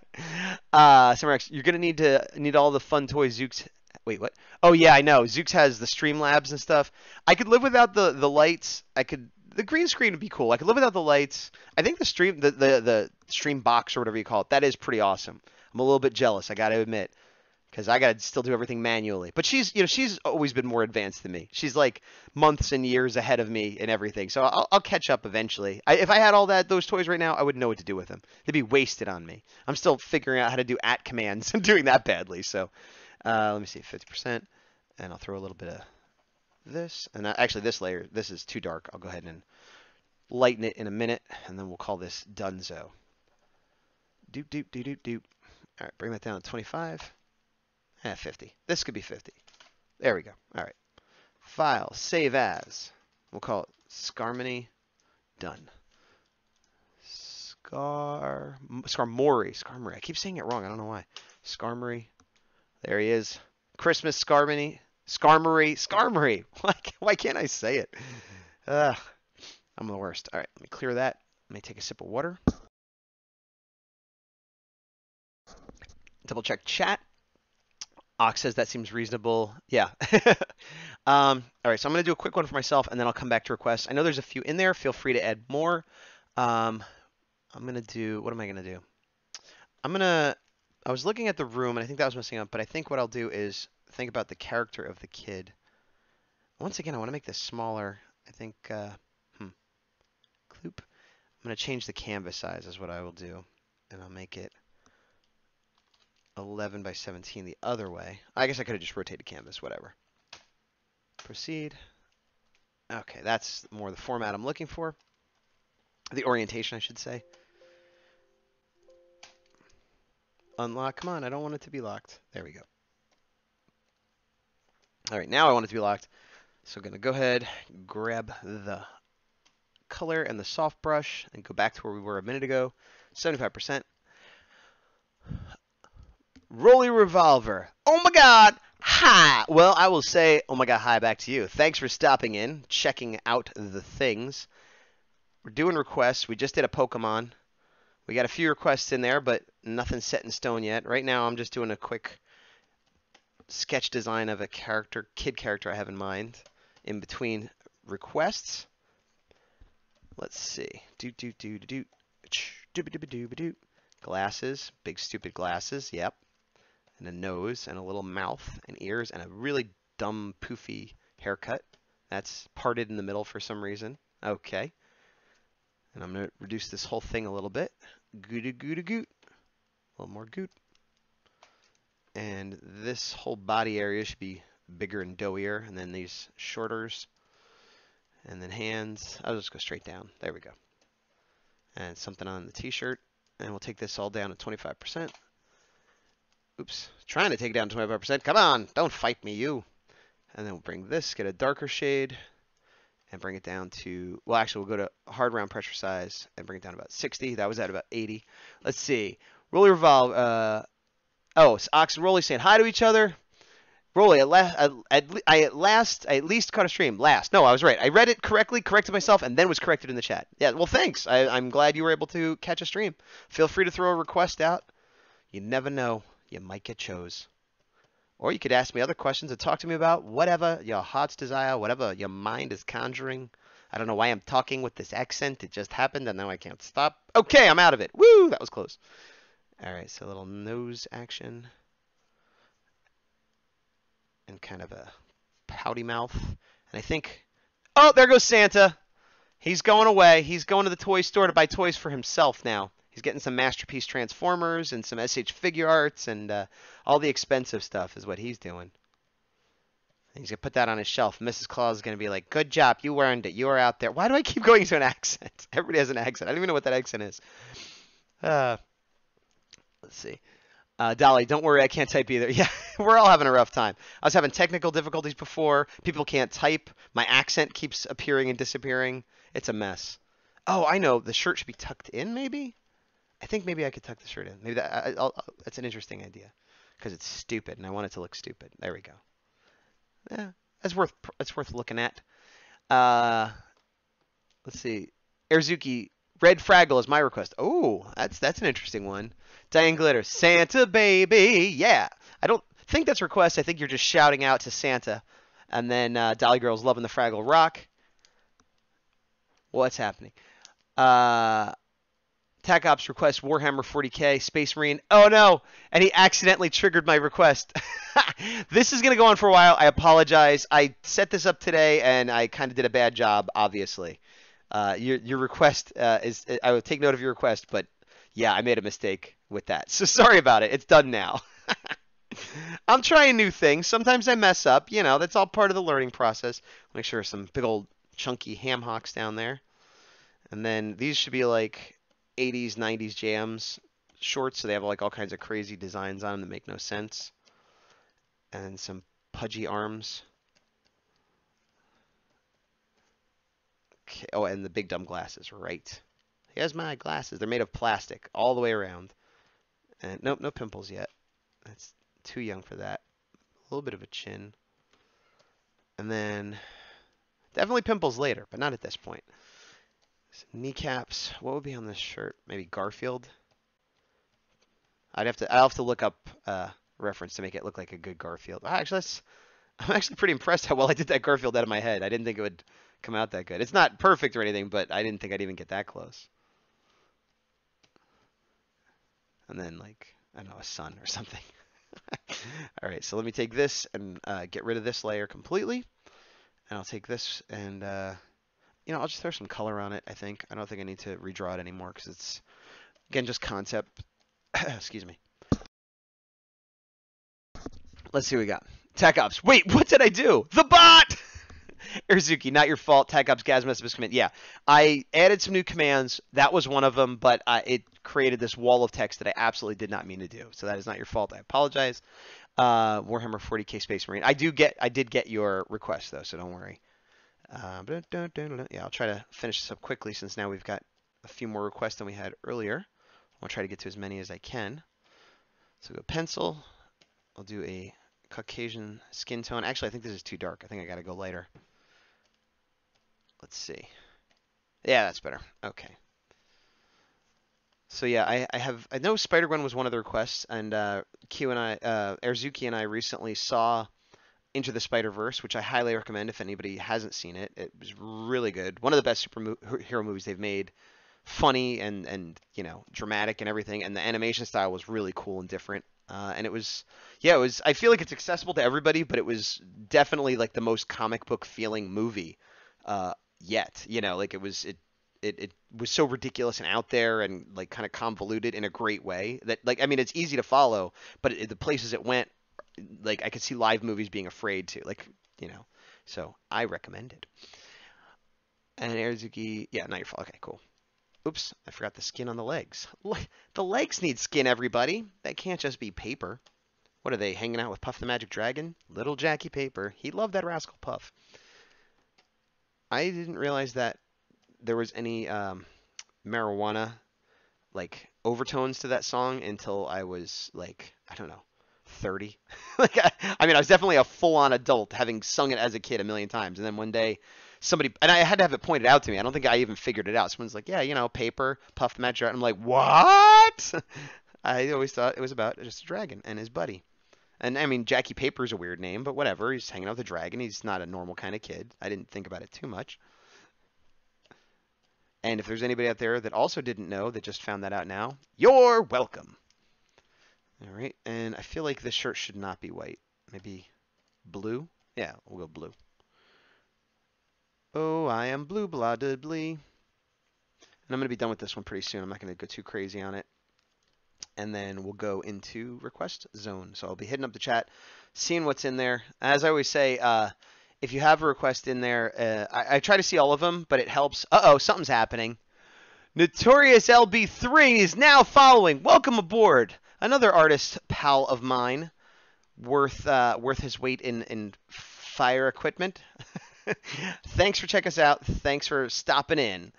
Speaker 1: uh, Summerex, you're going to need to need all the fun toys Zooks Wait, what? Oh yeah, I know. Zooks has the Streamlabs and stuff. I could live without the the lights. I could the green screen would be cool. I could live without the lights. I think the stream the the, the stream box or whatever you call it, that is pretty awesome. I'm a little bit jealous, I got to admit. Cuz I got to still do everything manually. But she's, you know, she's always been more advanced than me. She's like months and years ahead of me and everything. So I'll, I'll catch up eventually. I, if I had all that those toys right now, I wouldn't know what to do with them. They'd be wasted on me. I'm still figuring out how to do at commands and doing that badly. So uh, let me see, 50%, and I'll throw a little bit of this. And actually, this layer, this is too dark. I'll go ahead and lighten it in a minute, and then we'll call this Dunzo. Doop, doop, doop, doop, doop. All right, bring that down to 25. Eh, 50. This could be 50. There we go. All right. File, save as. We'll call it Scarmony. Done. Scar, Skarmory. Skarmory. I keep saying it wrong. I don't know why. Skarmory. There he is. Christmas Scarmony. Skarmory. Skarmory. Why, why can't I say it? Uh, I'm the worst. All right, let me clear that. Let me take a sip of water. Double check chat. Ox says that seems reasonable. Yeah. um, all right, so I'm going to do a quick one for myself, and then I'll come back to requests. I know there's a few in there. Feel free to add more. Um, I'm going to do, what am I going to do? I'm going to I was looking at the room and I think that was messing up, but I think what I'll do is think about the character of the kid. Once again, I want to make this smaller. I think, uh, hmm, Kloop. I'm going to change the canvas size is what I will do. And I'll make it 11 by 17 the other way. I guess I could have just rotated canvas, whatever. Proceed. Okay, that's more the format I'm looking for. The orientation, I should say. Unlock. Come on, I don't want it to be locked. There we go. All right, now I want it to be locked. So I'm going to go ahead, grab the color and the soft brush, and go back to where we were a minute ago. 75%. Rolly Revolver. Oh my god! Hi! Well, I will say, oh my god, hi back to you. Thanks for stopping in, checking out the things. We're doing requests. We just did a Pokemon. We got a few requests in there, but nothing set in stone yet. Right now, I'm just doing a quick sketch design of a character, kid character I have in mind in between requests. Let's see. Do do do do do do do do glasses, big stupid glasses, yep. And a nose and a little mouth and ears and a really dumb poofy haircut. That's parted in the middle for some reason. Okay. And I'm going to reduce this whole thing a little bit. Goota goota goot. A little more goot. And this whole body area should be bigger and doughier. And then these shoulders. And then hands. I'll just go straight down. There we go. And something on the t-shirt. And we'll take this all down to 25%. Oops. Trying to take it down 25%. Come on. Don't fight me, you. And then we'll bring this, get a darker shade and bring it down to, well, actually, we'll go to hard round pressure size and bring it down about 60. That was at about 80. Let's see. Rolly Revolve, uh, oh, it's Ox and Rolly saying hi to each other. Rolly, at, last, at, at, I at last, I at least caught a stream. Last. No, I was right. I read it correctly, corrected myself, and then was corrected in the chat. Yeah, well, thanks. I, I'm glad you were able to catch a stream. Feel free to throw a request out. You never know. You might get chose. Or you could ask me other questions and talk to me about whatever your heart's desire, whatever your mind is conjuring. I don't know why I'm talking with this accent. It just happened and now I can't stop. Okay, I'm out of it. Woo! That was close. All right, so a little nose action. And kind of a pouty mouth. And I think. Oh, there goes Santa. He's going away. He's going to the toy store to buy toys for himself now. He's getting some Masterpiece Transformers and some SH Figuarts and uh, all the expensive stuff is what he's doing. He's gonna put that on his shelf. Mrs. Claus is gonna be like, "Good job, you earned it. You were out there." Why do I keep going to an accent? Everybody has an accent. I don't even know what that accent is. Uh, let's see. Uh, Dolly, don't worry, I can't type either. Yeah, we're all having a rough time. I was having technical difficulties before. People can't type. My accent keeps appearing and disappearing. It's a mess. Oh, I know. The shirt should be tucked in, maybe. I think maybe I could tuck the shirt in. Maybe that. I, I'll, that's an interesting idea because it's stupid, and I want it to look stupid. There we go. Yeah, that's worth. That's worth looking at. Uh, let's see. Airzuki, Red Fraggle is my request. Oh, that's that's an interesting one. Diane Glitter, Santa baby, yeah. I don't think that's request. I think you're just shouting out to Santa. And then uh, Dolly Girl's loving the Fraggle Rock. What's happening? Uh, Tac Ops request Warhammer 40k Space Marine. Oh no! And he accidentally triggered my request. this is gonna go on for a while. I apologize. I set this up today and I kind of did a bad job. Obviously, uh, your your request uh, is. I will take note of your request, but yeah, I made a mistake with that. So sorry about it. It's done now. I'm trying new things. Sometimes I mess up. You know, that's all part of the learning process. Make sure some big old chunky ham hocks down there. And then these should be like 80s, 90s jams shorts, so they have like all kinds of crazy designs on them that make no sense. And some pudgy arms. Okay. Oh, and the big dumb glasses, right. Here's my glasses. They're made of plastic all the way around. And nope, no pimples yet. That's too young for that. A little bit of a chin. And then definitely pimples later, but not at this point. kneecaps. What would be on this shirt? Maybe Garfield. I'd have to. I'll have to look up uh, reference to make it look like a good Garfield. Actually, that's, I'm actually pretty impressed how well I did that Garfield out of my head. I didn't think it would come out that good. It's not perfect or anything, but I didn't think I'd even get that close. And then like I don't know a sun or something. All right, so let me take this and uh, get rid of this layer completely. And I'll take this and, uh, you know, I'll just throw some color on it, I think. I don't think I need to redraw it anymore because it's, again, just concept. Excuse me. Let's see what we got. Tech Ops. Wait, what did I do? The bot! Airzuki, not your fault. Tech Ops Gas must have command. Yeah, I added some new commands. That was one of them, but uh, it created this wall of text that I absolutely did not mean to do. So that is not your fault. I apologize. Uh, Warhammer 40k Space Marine. I do get, I did get your request though, so don't worry. Uh, yeah, I'll try to finish this up quickly since now we've got a few more requests than we had earlier. I'll try to get to as many as I can. So go pencil. I'll do a Caucasian skin tone. Actually, I think this is too dark. I think I got to go lighter. Let's see. Yeah, that's better. Okay. So yeah, I, I have I know Spider Gwen was one of the requests, and uh, Q and I, uh, Airzuki and I recently saw Into the Spider Verse, which I highly recommend if anybody hasn't seen it. It was really good. One of the best superhero movies they've made. Funny and and you know dramatic and everything, and the animation style was really cool and different. Uh, and it was, yeah, it was. I feel like it's accessible to everybody, but it was definitely like the most comic book feeling movie uh, yet. You know, like it was it it, it was so ridiculous and out there and like kind of convoluted in a great way that like I mean it's easy to follow, but it, the places it went, like I could see live movies being afraid to like you know, so I recommend it. And Airzuki, yeah, not your fault. Okay, cool. Oops, I forgot the skin on the legs. The legs need skin, everybody. That can't just be paper. What are they hanging out with Puff the Magic Dragon? Little Jackie Paper. He loved that rascal Puff. I didn't realize that there was any um, marijuana like overtones to that song until I was like I don't know 30. like I, I, mean I was definitely a full-on adult having sung it as a kid a million times and then one day somebody and I had to have it pointed out to me. I don't think I even figured it out. Someone's like, "Yeah, you know, paper, puff the magic." I'm like, "What?" I always thought it was about just a dragon and his buddy. And I mean, Jackie Paper's is a weird name, but whatever. He's hanging out with a dragon. He's not a normal kind of kid. I didn't think about it too much. And if there's anybody out there that also didn't know that just found that out now, you're welcome. All right, and I feel like this shirt should not be white. Maybe blue? Yeah, we'll go blue. Oh, I am blue blooded blee. And I'm going to be done with this one pretty soon. I'm not going to go too crazy on it. And then we'll go into request zone. So I'll be hitting up the chat, seeing what's in there. As I always say, uh, if you have a request in there, uh, I, I, try to see all of them, but it helps. Uh-oh, something's happening. Notorious LB3 is now following. Welcome aboard. Another artist pal of mine, worth uh, worth his weight in, in fire equipment. Thanks for checking us out. Thanks for stopping in.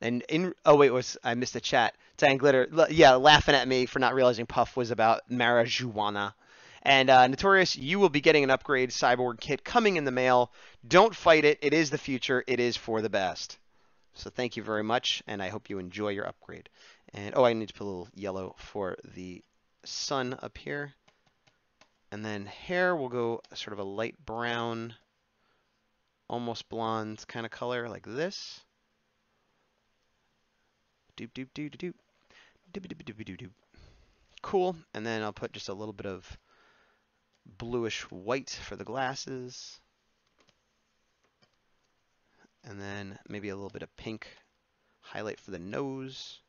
Speaker 1: And in oh wait, was I missed a chat? saying glitter, yeah, laughing at me for not realizing Puff was about marijuana. And uh, Notorious, you will be getting an upgrade cyborg kit coming in the mail. Don't fight it. It is the future. It is for the best. So thank you very much, and I hope you enjoy your upgrade. And oh, I need to put a little yellow for the sun up here. And then hair will go sort of a light brown, almost blonde kind of color like this. Doop, doop, doop, doop, doop. Cool. And then I'll put just a little bit of bluish white for the glasses. And then maybe a little bit of pink highlight for the nose.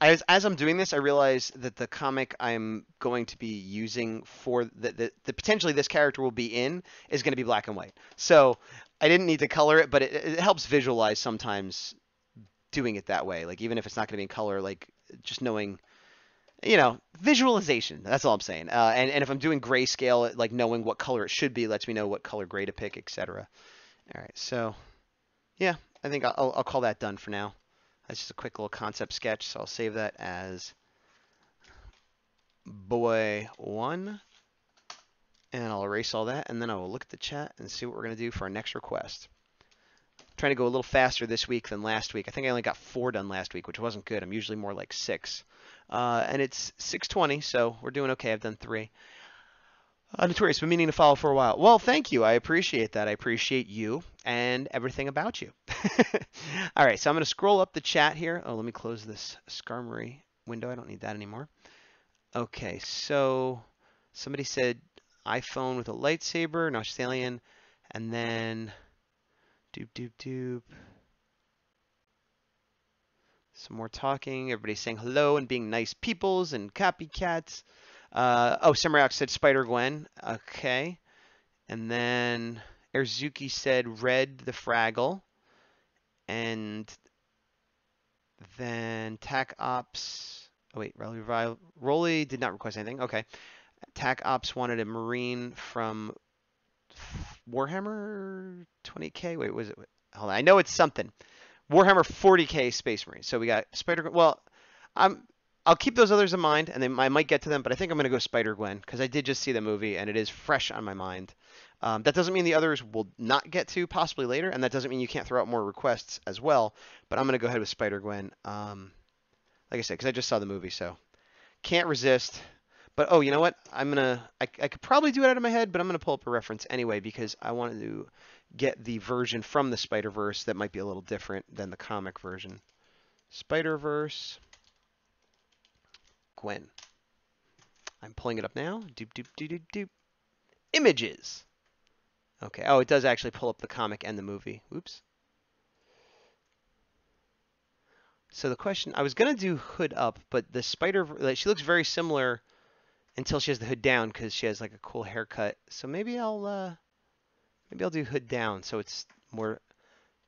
Speaker 1: As, as I'm doing this, I realize that the comic I'm going to be using for the, the, the potentially this character will be in is going to be black and white. So I didn't need to color it, but it, it helps visualize sometimes doing it that way. Like even if it's not going to be in color, like just knowing, you know, visualization. That's all I'm saying. Uh, and and if I'm doing grayscale, like knowing what color it should be lets me know what color gray to pick, etc. All right, so yeah, I think I'll, I'll call that done for now. That's just a quick little concept sketch, so I'll save that as boy one. And I'll erase all that, and then I will look at the chat and see what we're going to do for our next request. I'm trying to go a little faster this week than last week. I think I only got four done last week, which wasn't good. I'm usually more like six. Uh, and it's 620, so we're doing okay. I've done three. Uh, Notorious, been meaning to follow for a while. Well, thank you. I appreciate that. I appreciate you and everything about you. All right, so I'm going to scroll up the chat here. Oh, let me close this Skarmory window. I don't need that anymore. Okay, so somebody said iPhone with a lightsaber, an Australian, and then doop doop doop. Some more talking. Everybody saying hello and being nice peoples and copycats. Uh, oh, Samurok said Spider Gwen. Okay. And then Airzuki said Red the Fraggle. And then Tac Ops. Oh, wait. Rolly did not request anything. Okay. Tac Ops wanted a Marine from Warhammer 20k. Wait, was it? Hold on. I know it's something. Warhammer 40k Space Marine. So we got Spider. Well, I'm I'll keep those others in mind, and I might get to them, but I think I'm going to go Spider Gwen because I did just see the movie and it is fresh on my mind. Um, that doesn't mean the others will not get to possibly later, and that doesn't mean you can't throw out more requests as well. But I'm going to go ahead with Spider Gwen. Um, like I said, because I just saw the movie, so can't resist. But oh, you know what? I'm gonna. I, I could probably do it out of my head, but I'm gonna pull up a reference anyway because I wanted to get the version from the Spider Verse that might be a little different than the comic version. Spider Verse. Gwen. I'm pulling it up now. Doop, doop, doop, doop, doop. Images. Okay. Oh, it does actually pull up the comic and the movie. Oops. So the question, I was going to do hood up, but the spider, like, she looks very similar until she has the hood down because she has like a cool haircut. So maybe I'll, uh, maybe I'll do hood down so it's more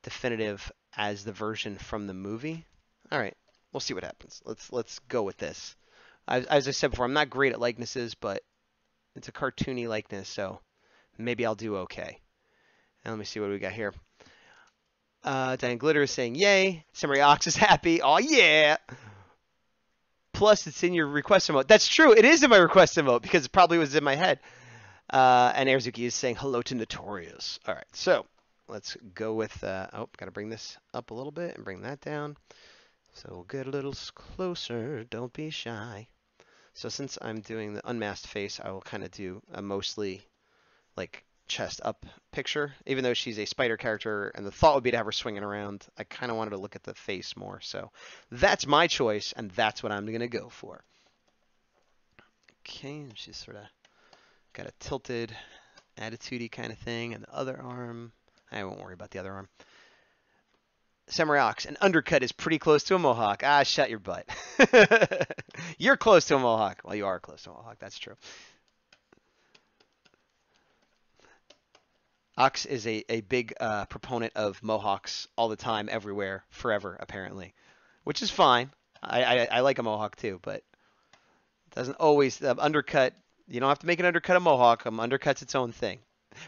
Speaker 1: definitive as the version from the movie. All right, we'll see what happens. Let's let's go with this. As, as I said before, I'm not great at likenesses, but it's a cartoony likeness, so maybe I'll do okay. And let me see what we got here. Uh, Diane Glitter is saying, yay. Samurai Ox is happy. Oh, yeah. Plus, it's in your request emote. That's true. It is in my request emote because it probably was in my head. Uh, and Airzuki is saying hello to Notorious. All right, so let's go with, uh, oh, got to bring this up a little bit and bring that down. So we'll get a little closer, don't be shy. So since I'm doing the unmasked face, I will kind of do a mostly like chest up picture, even though she's a spider character and the thought would be to have her swinging around. I kind of wanted to look at the face more. So that's my choice and that's what I'm going to go for. Okay, and she's sort of got a tilted attitudey kind of thing and the other arm. I won't worry about the other arm. Samurai Ox, an undercut is pretty close to a mohawk. Ah, shut your butt. You're close to a mohawk. Well, you are close to a mohawk. That's true. Ox is a, a big uh, proponent of mohawks all the time, everywhere, forever, apparently, which is fine. I, I, I like a mohawk too, but it doesn't always uh, undercut. You don't have to make an undercut a mohawk. Um, undercut's its own thing.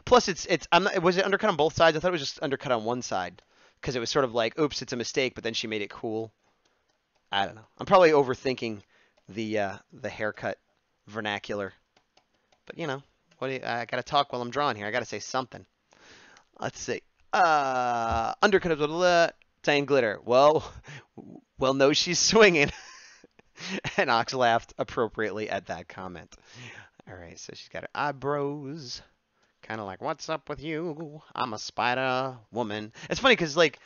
Speaker 1: Plus, it's it's I'm not, was it undercut on both sides? I thought it was just undercut on one side because it was sort of like, oops, it's a mistake, but then she made it cool. I don't know. I'm probably overthinking the uh, the haircut vernacular, but you know, what you, I gotta talk while I'm drawing here. I gotta say something. Let's see. Uh, undercut of the Glitter. Well, well, no, she's swinging. and Ox laughed appropriately at that comment. All right, so she's got her eyebrows. Kind of like, what's up with you? I'm a spider woman. It's funny because, like,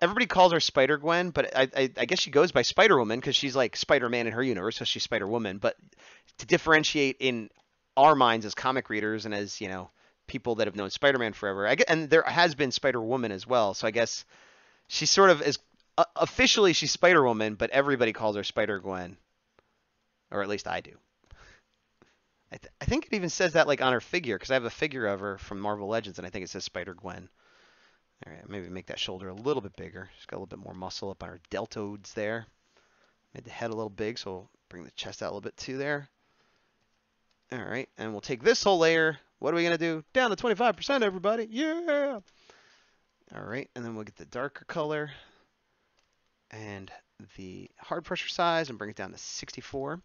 Speaker 1: everybody calls her Spider Gwen, but I, I, I guess she goes by Spider Woman because she's like Spider Man in her universe, so she's Spider Woman. But to differentiate in our minds as comic readers and as, you know, people that have known Spider-Man forever. I get, and there has been Spider-Woman as well. So I guess she sort of is uh, officially she's Spider-Woman, but everybody calls her Spider-Gwen, or at least I do. I, th- I think it even says that like on her figure because I have a figure of her from Marvel Legends, and I think it says Spider-Gwen. All right, maybe make that shoulder a little bit bigger. She's got a little bit more muscle up on her deltoids there. Made the head a little big, so we'll bring the chest out a little bit too there. All right, and we'll take this whole layer, what are we going to do? Down to 25%, everybody. Yeah. All right, and then we'll get the darker color and the hard pressure size and bring it down to 64.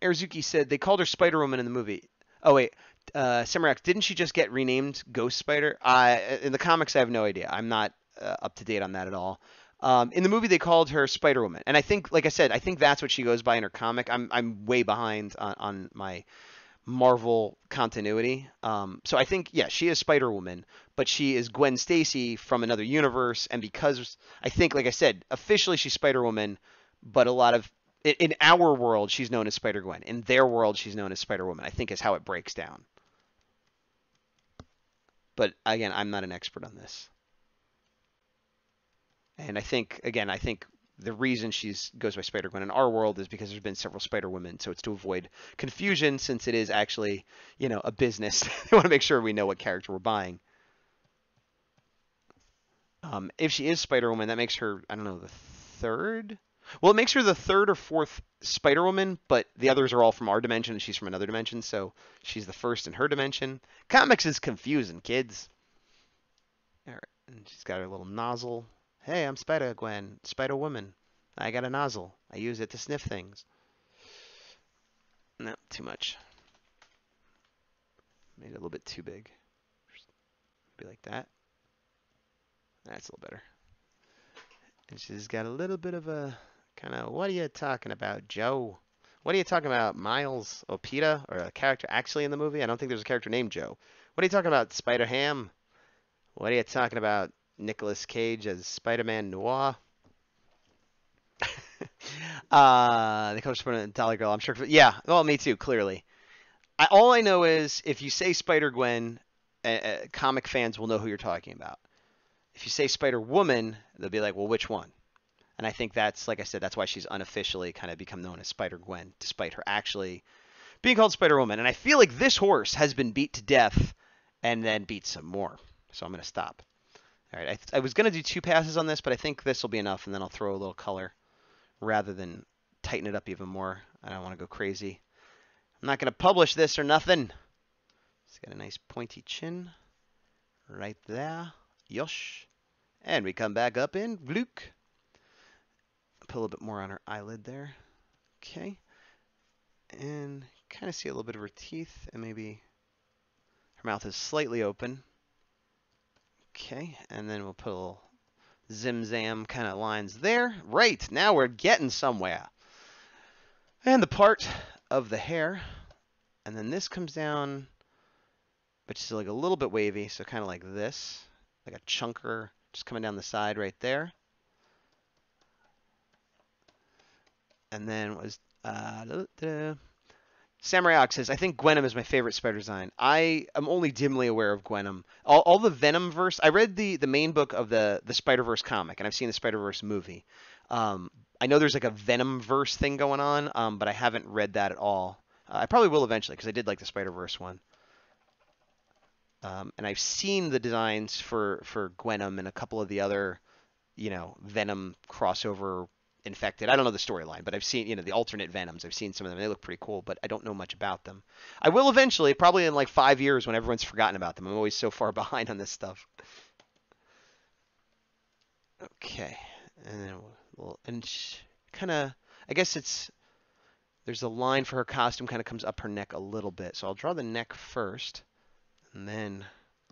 Speaker 1: Airzuki said they called her Spider Woman in the movie. Oh wait, uh, didn't she just get renamed Ghost Spider? Uh, in the comics, I have no idea. I'm not uh, up to date on that at all. Um, in the movie, they called her Spider Woman, and I think, like I said, I think that's what she goes by in her comic. I'm I'm way behind on, on my Marvel continuity. Um, so I think, yeah, she is Spider Woman, but she is Gwen Stacy from another universe. And because I think, like I said, officially she's Spider Woman, but a lot of in our world she's known as Spider Gwen. In their world she's known as Spider Woman. I think is how it breaks down. But again, I'm not an expert on this. And I think again, I think the reason she goes by Spider Gwen in our world is because there's been several Spider Women, so it's to avoid confusion since it is actually, you know, a business. they want to make sure we know what character we're buying. Um, if she is Spider Woman, that makes her, I don't know, the third. Well, it makes her the third or fourth Spider Woman, but the others are all from our dimension, and she's from another dimension, so she's the first in her dimension. Comics is confusing, kids. All right, and she's got her little nozzle Hey, I'm Spider Gwen, Spider Woman. I got a nozzle. I use it to sniff things. No, too much. Made it a little bit too big. Be like that. That's a little better. And she's got a little bit of a kind of, what are you talking about, Joe? What are you talking about, Miles Opita, or a character actually in the movie? I don't think there's a character named Joe. What are you talking about, Spider Ham? What are you talking about, Nicolas Cage as Spider-Man Noir. uh, the coach put Dolly Girl. I'm sure. Yeah, well, me too. Clearly, I, all I know is if you say Spider Gwen, uh, uh, comic fans will know who you're talking about. If you say Spider Woman, they'll be like, well, which one? And I think that's, like I said, that's why she's unofficially kind of become known as Spider Gwen, despite her actually being called Spider Woman. And I feel like this horse has been beat to death and then beat some more. So I'm going to stop. All right, I, I was going to do two passes on this, but I think this will be enough, and then I'll throw a little color rather than tighten it up even more. I don't want to go crazy. I'm not going to publish this or nothing. It's got a nice pointy chin right there. Yosh. And we come back up in Luke. Put a little bit more on her eyelid there. Okay. And kind of see a little bit of her teeth and maybe her mouth is slightly open. Okay, and then we'll put a little zim zam kind of lines there. Right, now we're getting somewhere. And the part of the hair, and then this comes down, which is like a little bit wavy, so kind of like this, like a chunker just coming down the side right there. And then was uh, Samurai Ox says, I think Gwenom is my favorite spider design. I am only dimly aware of Gwenom. All, all the Venom verse, I read the, the main book of the, the Spider Verse comic, and I've seen the Spider Verse movie. Um, I know there's like a Venom verse thing going on, um, but I haven't read that at all. Uh, I probably will eventually because I did like the Spider Verse one. Um, and I've seen the designs for for Gwenom and a couple of the other, you know, Venom crossover infected. I don't know the storyline, but I've seen, you know, the alternate Venoms. I've seen some of them. They look pretty cool, but I don't know much about them. I will eventually, probably in like five years when everyone's forgotten about them. I'm always so far behind on this stuff. Okay, and then we'll, and kind of, I guess it's there's a line for her costume kind of comes up her neck a little bit. So I'll draw the neck first, and then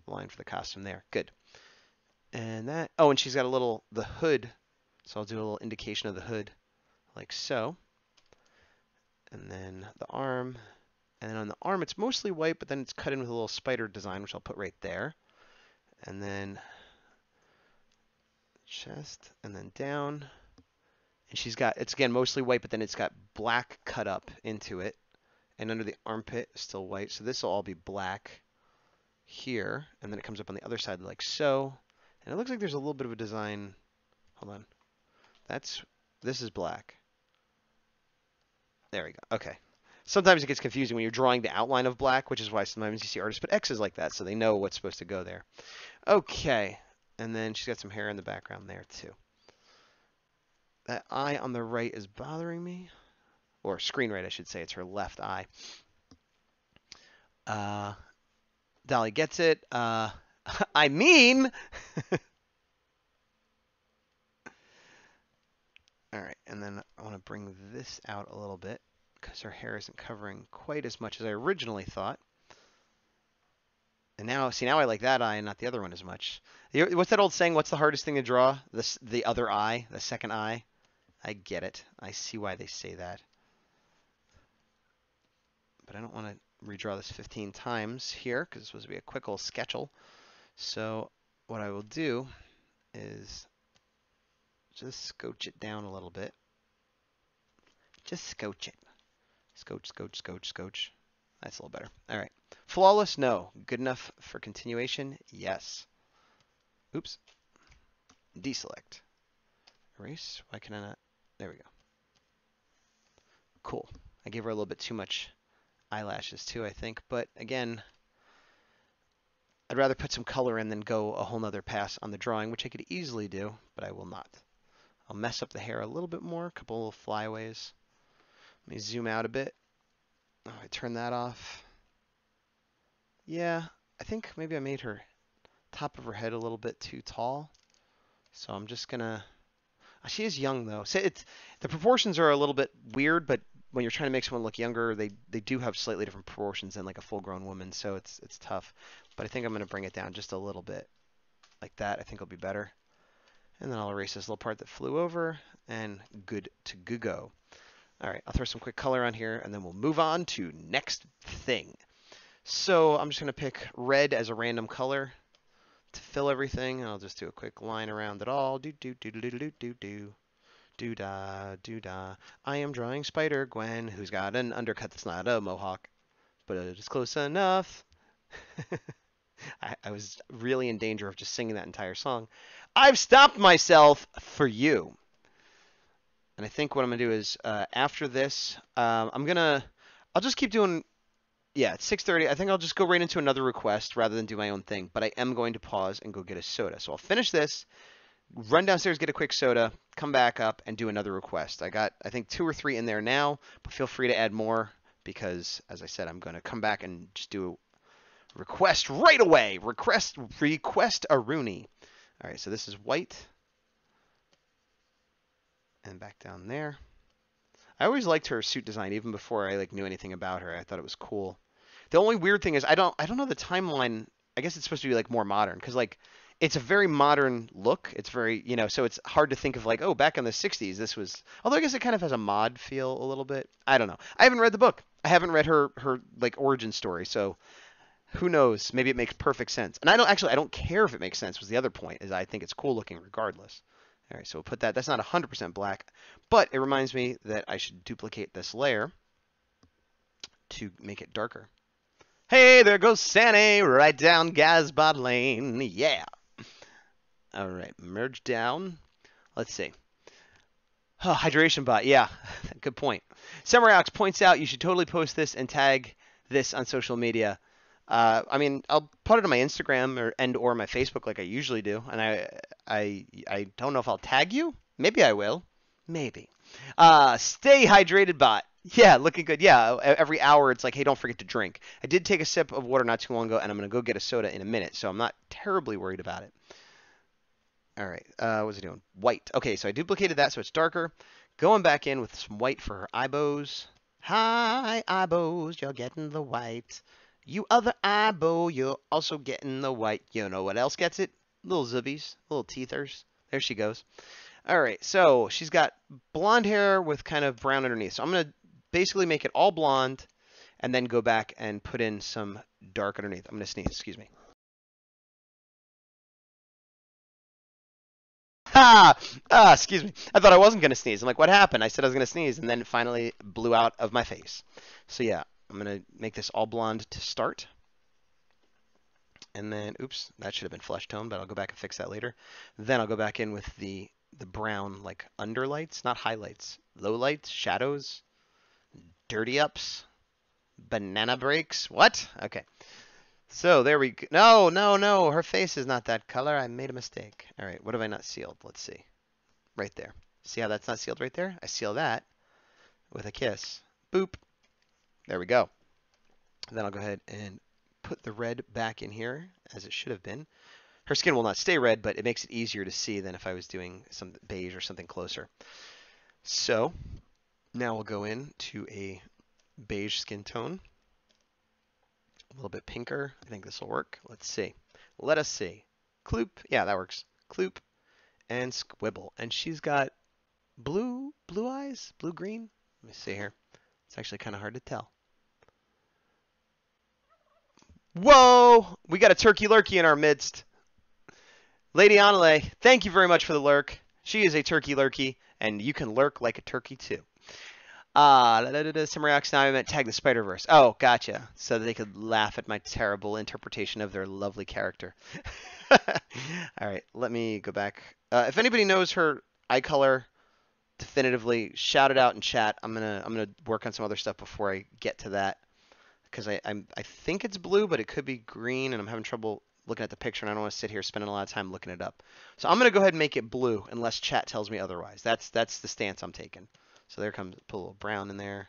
Speaker 1: line for the costume there. Good. And that, oh, and she's got a little the hood so I'll do a little indication of the hood like so. And then the arm. And then on the arm, it's mostly white, but then it's cut in with a little spider design, which I'll put right there. And then chest, and then down. And she's got, it's again mostly white, but then it's got black cut up into it. And under the armpit, still white. So this will all be black here. And then it comes up on the other side like so. And it looks like there's a little bit of a design. Hold on. That's this is black. There we go. Okay. Sometimes it gets confusing when you're drawing the outline of black, which is why sometimes you see artists put X's like that so they know what's supposed to go there. Okay. And then she's got some hair in the background there too. That eye on the right is bothering me. Or screen right, I should say. It's her left eye. Uh, Dolly gets it. Uh, I mean, All right, and then I want to bring this out a little bit because her hair isn't covering quite as much as I originally thought. And now, see, now I like that eye and not the other one as much. What's that old saying? What's the hardest thing to draw? This, the other eye, the second eye. I get it. I see why they say that. But I don't want to redraw this 15 times here because this was to be a quick little sketchel. So what I will do is just scotch it down a little bit. Just scotch it. Scotch, scotch, scotch, scotch. That's a little better. All right. Flawless? No. Good enough for continuation? Yes. Oops. Deselect. Erase. Why can I not? There we go. Cool. I gave her a little bit too much eyelashes too, I think. But again, I'd rather put some color in than go a whole nother pass on the drawing, which I could easily do, but I will not. I'll mess up the hair a little bit more, a couple of flyaways. Let me zoom out a bit. Oh, I turn that off. Yeah, I think maybe I made her top of her head a little bit too tall. So I'm just gonna. Uh, she is young though. So it's the proportions are a little bit weird, but when you're trying to make someone look younger, they they do have slightly different proportions than like a full-grown woman. So it's it's tough. But I think I'm gonna bring it down just a little bit, like that. I think will be better. And then I'll erase this little part that flew over and good to go. All right, I'll throw some quick color on here and then we'll move on to next thing. So I'm just to pick red as a random color to fill everything. I'll just do a quick line around it all. Do do do do do do do do. Do da do da. I am drawing Spider Gwen, who's got an undercut that's not a mohawk, but it is close enough. I, I was really in danger of just singing that entire song. I've stopped myself for you. And I think what I'm going to do is uh, after this, um, I'm going to, I'll just keep doing, yeah, it's 6.30. I think I'll just go right into another request rather than do my own thing. But I am going to pause and go get a soda. So I'll finish this, run downstairs, get a quick soda, come back up, and do another request. I got, I think, two or three in there now, but feel free to add more because, as I said, I'm going to come back and just do a request right away. Request, request a Rooney. All right, so this is white. And back down there. I always liked her suit design even before I like knew anything about her. I thought it was cool. The only weird thing is I don't I don't know the timeline. I guess it's supposed to be like more modern because like it's a very modern look. It's very, you know, so it's hard to think of like, oh, back in the 60s, this was. Although I guess it kind of has a mod feel a little bit. I don't know. I haven't read the book. I haven't read her her like origin story, so who knows? Maybe it makes perfect sense. And I don't actually I don't care if it makes sense. Was the other point is I think it's cool looking regardless. All right, so we'll put that. That's not 100% black, but it reminds me that I should duplicate this layer to make it darker. Hey, there goes Sandy right down Gazbot Lane. Yeah. All right, merge down. Let's see. Oh, hydration bot. Yeah, good point. Samuriox points out you should totally post this and tag this on social media. Uh, I mean, I'll put it on my Instagram or and or my Facebook like I usually do, and I I I don't know if I'll tag you. Maybe I will. Maybe. Uh, stay hydrated, bot. Yeah, looking good. Yeah, every hour it's like, hey, don't forget to drink. I did take a sip of water not too long ago, and I'm gonna go get a soda in a minute, so I'm not terribly worried about it. All right, uh, what's it doing? White. Okay, so I duplicated that so it's darker. Going back in with some white for her eyebows. Hi, eyebows, you're getting the white. You other eyeball, you're also getting the white. You know what else gets it? Little zubbies, little teethers. There she goes. All right, so she's got blonde hair with kind of brown underneath. So I'm going to basically make it all blonde and then go back and put in some dark underneath. I'm going to sneeze, excuse me. Ha! Ah, excuse me. I thought I wasn't going to sneeze. I'm like, what happened? I said I was going to sneeze, and then finally blew out of my face. So yeah, I'm going to make this all blonde to start. And then, oops, that should have been flesh tone, but I'll go back and fix that later. Then I'll go back in with the, the brown, like, underlights, not highlights. Lowlights, shadows, dirty ups, banana breaks. What? Okay. So there we go. No, no, no. Her face is not that color. I made a mistake. All right. What have I not sealed? Let's see. Right there. See how that's not sealed right there? I seal that with a kiss. Boop. There we go. Then I'll go ahead and put the red back in here as it should have been. Her skin will not stay red, but it makes it easier to see than if I was doing some beige or something closer. So now we'll go in to a beige skin tone. A little bit pinker. I think this will work. Let's see. Let us see. Kloop. Yeah, that works. Kloop and Squibble. And she's got blue, blue eyes, blue green. Let me see here. It's actually kind of hard to tell. Whoa! We got a turkey lurkey in our midst. Lady Anale, thank you very much for the lurk. She is a turkey lurkey, and you can lurk like a turkey too. Ah, uh, Simriox now I meant tag the Spider Verse. Oh, gotcha. So they could laugh at my terrible interpretation of their lovely character. All right, let me go back. Uh, if anybody knows her eye color definitively, shout it out in chat. I'm gonna I'm gonna work on some other stuff before I get to that because I I'm, I think it's blue, but it could be green, and I'm having trouble looking at the picture, and I don't want to sit here spending a lot of time looking it up. So I'm gonna go ahead and make it blue unless chat tells me otherwise. That's that's the stance I'm taking. So there comes, put a little brown in there.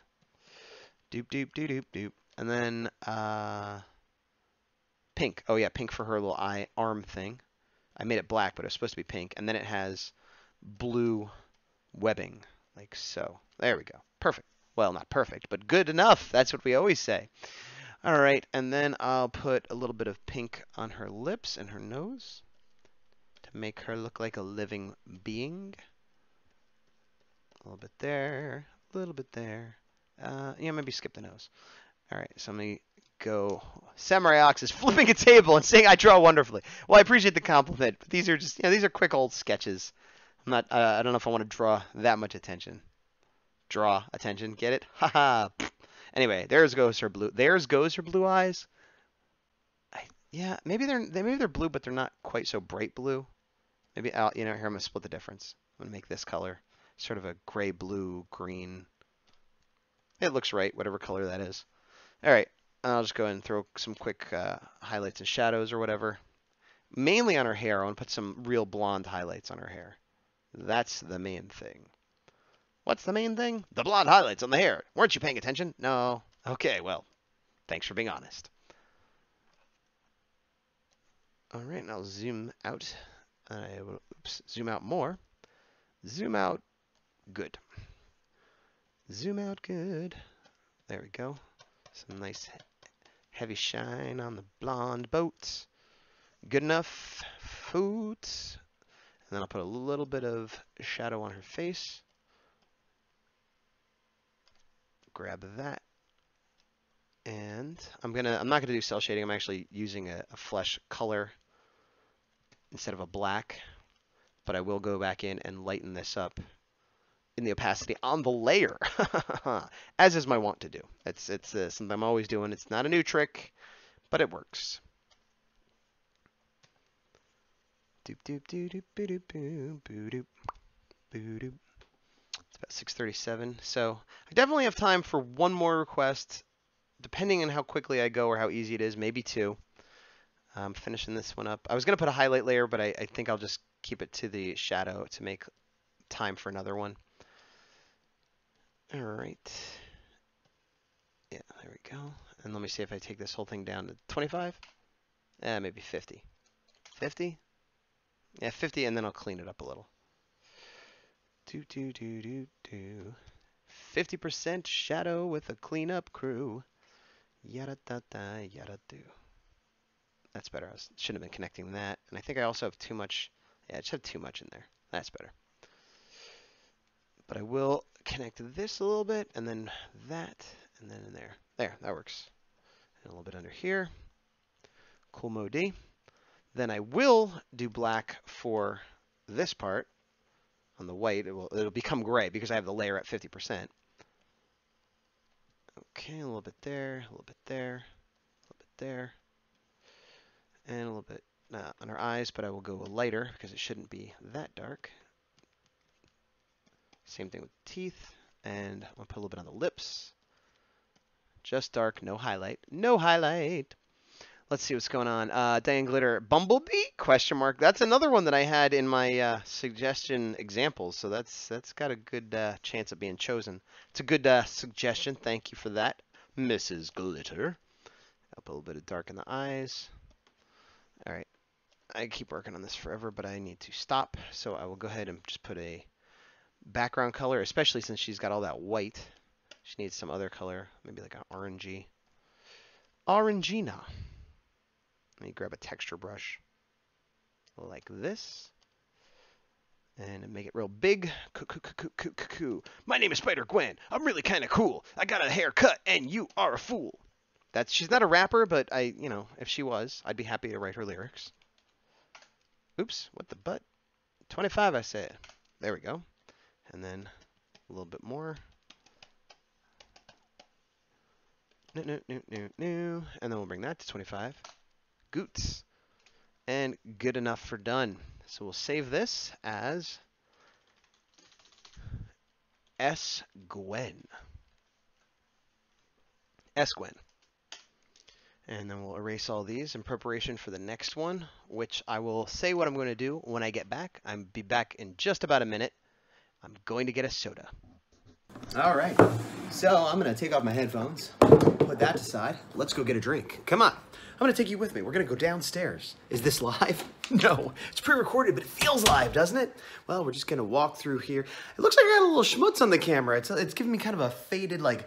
Speaker 1: Doop, doop, doop, doop, doop. And then uh, pink. Oh yeah, pink for her little eye arm thing. I made it black, but it was supposed to be pink. And then it has blue webbing, like so. There we go. Perfect. Well, not perfect, but good enough. That's what we always say. All right, and then I'll put a little bit of pink on her lips and her nose to make her look like a living being. A little bit there, a little bit there. Uh, yeah, maybe skip the nose. All right, so let me go. Samurai Ox is flipping a table and saying I draw wonderfully. Well, I appreciate the compliment, but these are just, you know, these are quick old sketches. I'm not, uh, I don't know if I want to draw that much attention. Draw attention, get it? Haha. anyway, there's goes her blue. There's goes her blue eyes. I, yeah, maybe they're maybe they're blue, but they're not quite so bright blue. Maybe I'll, you know, here I'm gonna split the difference. I'm gonna make this color sort of a gray, blue, green. It looks right, whatever color that is. All right, I'll just go ahead and throw some quick uh, highlights and shadows or whatever. Mainly on her hair. I want to put some real blonde highlights on her hair. That's the main thing. What's the main thing? The blonde highlights on the hair. Weren't you paying attention? No. Okay, well, thanks for being honest. All right, now zoom out. I will oops, zoom out more. Zoom out good. Zoom out good. There we go. Some nice heavy shine on the blonde boats. Good enough. Food. And then I'll put a little bit of shadow on her face. grab that. And I'm gonna I'm not gonna do cell shading. I'm actually using a, a flesh color instead of a black, but I will go back in and lighten this up in the opacity on the layer, as is my want to do. It's it's uh, something I'm always doing. It's not a new trick, but it works. Doop doop doop doop doop doop doop doop about 6:37, so I definitely have time for one more request, depending on how quickly I go or how easy it is. Maybe two. I'm finishing this one up. I was gonna put a highlight layer, but I, I think I'll just keep it to the shadow to make time for another one. All right. Yeah, there we go. And let me see if I take this whole thing down to 25. Eh, maybe 50. 50? Yeah, 50, and then I'll clean it up a little. Do, do, do, do, do. 50% shadow with a cleanup crew. Yada da da, yada do. That's better. I was, shouldn't have been connecting that. And I think I also have too much. Yeah, I just have too much in there. That's better. But I will connect this a little bit, and then that, and then in there. There, that works. And a little bit under here. Cool Mode D. Then I will do black for this part on the white. It will, it'll become gray because I have the layer at 50%. Okay, a little bit there, a little bit there, a little bit there, and a little bit uh, on our eyes, but I will go lighter because it shouldn't be that dark. Same thing with teeth. And to put a little bit on the lips. Just dark, no highlight. No highlight. Let's see what's going on. Uh, Diane Glitter, Bumblebee? Question mark. That's another one that I had in my uh, suggestion examples. So that's that's got a good uh, chance of being chosen. It's a good uh, suggestion. Thank you for that, Mrs. Glitter. I'll a little bit of dark in the eyes. All right. I keep working on this forever, but I need to stop. So I will go ahead and just put a background color, especially since she's got all that white. She needs some other color, maybe like an orangey. Orangina. Let me grab a texture brush like this. And make it real big. My name is Spider Gwen. I'm really kind of cool. I got a haircut, and you are a fool. That's she's not a rapper, but I, you know, if she was, I'd be happy to write her lyrics. Oops, what the butt? 25, I said. There we go and then a little bit more. New, new, new, new, new, and then we'll bring that to 25. Goots. And good enough for done. So we'll save this as S Gwen. S Gwen. And then we'll erase all these in preparation for the next one, which I will say what I'm going to do when I get back. I'll be back in just about a minute. I'm going to get a soda. All right. So I'm to take off my headphones, put that aside. Let's go get a drink. Come on. I'm to take you with me. We're to go downstairs. Is this live? No, it's pre-recorded, but it feels live, doesn't it? Well, we're just to walk through here. It looks like I got a little schmutz on the camera. It's, it's giving me kind of a faded, like,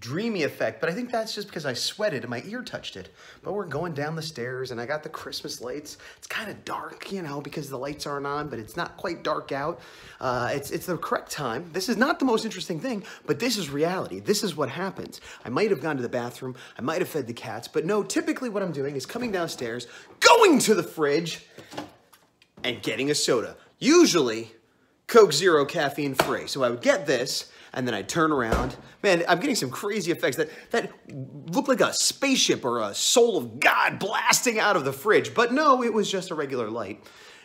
Speaker 1: dreamy effect, but I think that's just because I sweated and my ear touched it. But we're going down the stairs, and I got the Christmas lights. It's kind of dark, you know, because the lights aren't on, but it's not quite dark out. Uh, it's, it's the correct time. This is not the most interesting thing, but this is reality. This is what happens. I might have gone to the bathroom. I might have fed the cats, but no, typically what I'm doing is coming downstairs, going to the fridge, and getting a soda. Usually, Coke Zero caffeine free. So I would get this, and then I'd turn around. Man, I'm getting some crazy effects that, that look like a spaceship or a soul of God blasting out of the fridge. But no, it was just a regular light.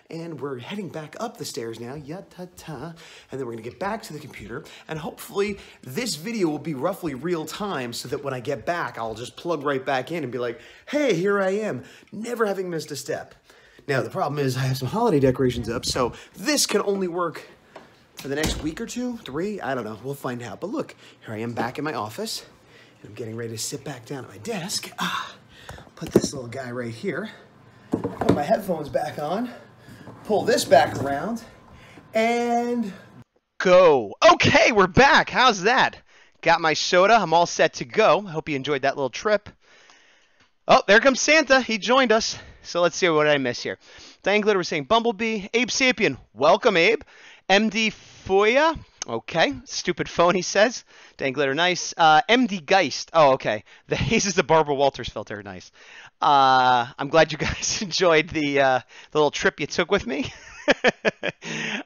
Speaker 1: And we're heading back up the stairs now, ya-ta-ta. And then we're gonna get back to the computer, and hopefully this video will be roughly real time so that when I get back, I'll just plug right back in and be like, hey, here I am, never having missed a step. Now, the problem is I have some holiday decorations up, so this can only work for the next week or two, three, I don't know, we'll find out. But look, here I am back in my office, and I'm getting ready to sit back down at my desk. Ah, put this little guy right here, put my headphones back on, pull this back around, and go. Okay, we're back. How's that? Got my soda. I'm all set to go. Hope you enjoyed that little trip. Oh, there comes Santa. He joined us. So let's see what I miss here. Diane Glitter was saying Bumblebee. Abe Sapien. Welcome, Abe. MD Foya. Okay. Stupid phone, he says. Diane Glitter, nice. Uh, MD Geist. Oh, okay. The haze is the Barbara Walters filter. Nice. Uh, I'm glad you guys enjoyed the, uh, the little trip you took with me.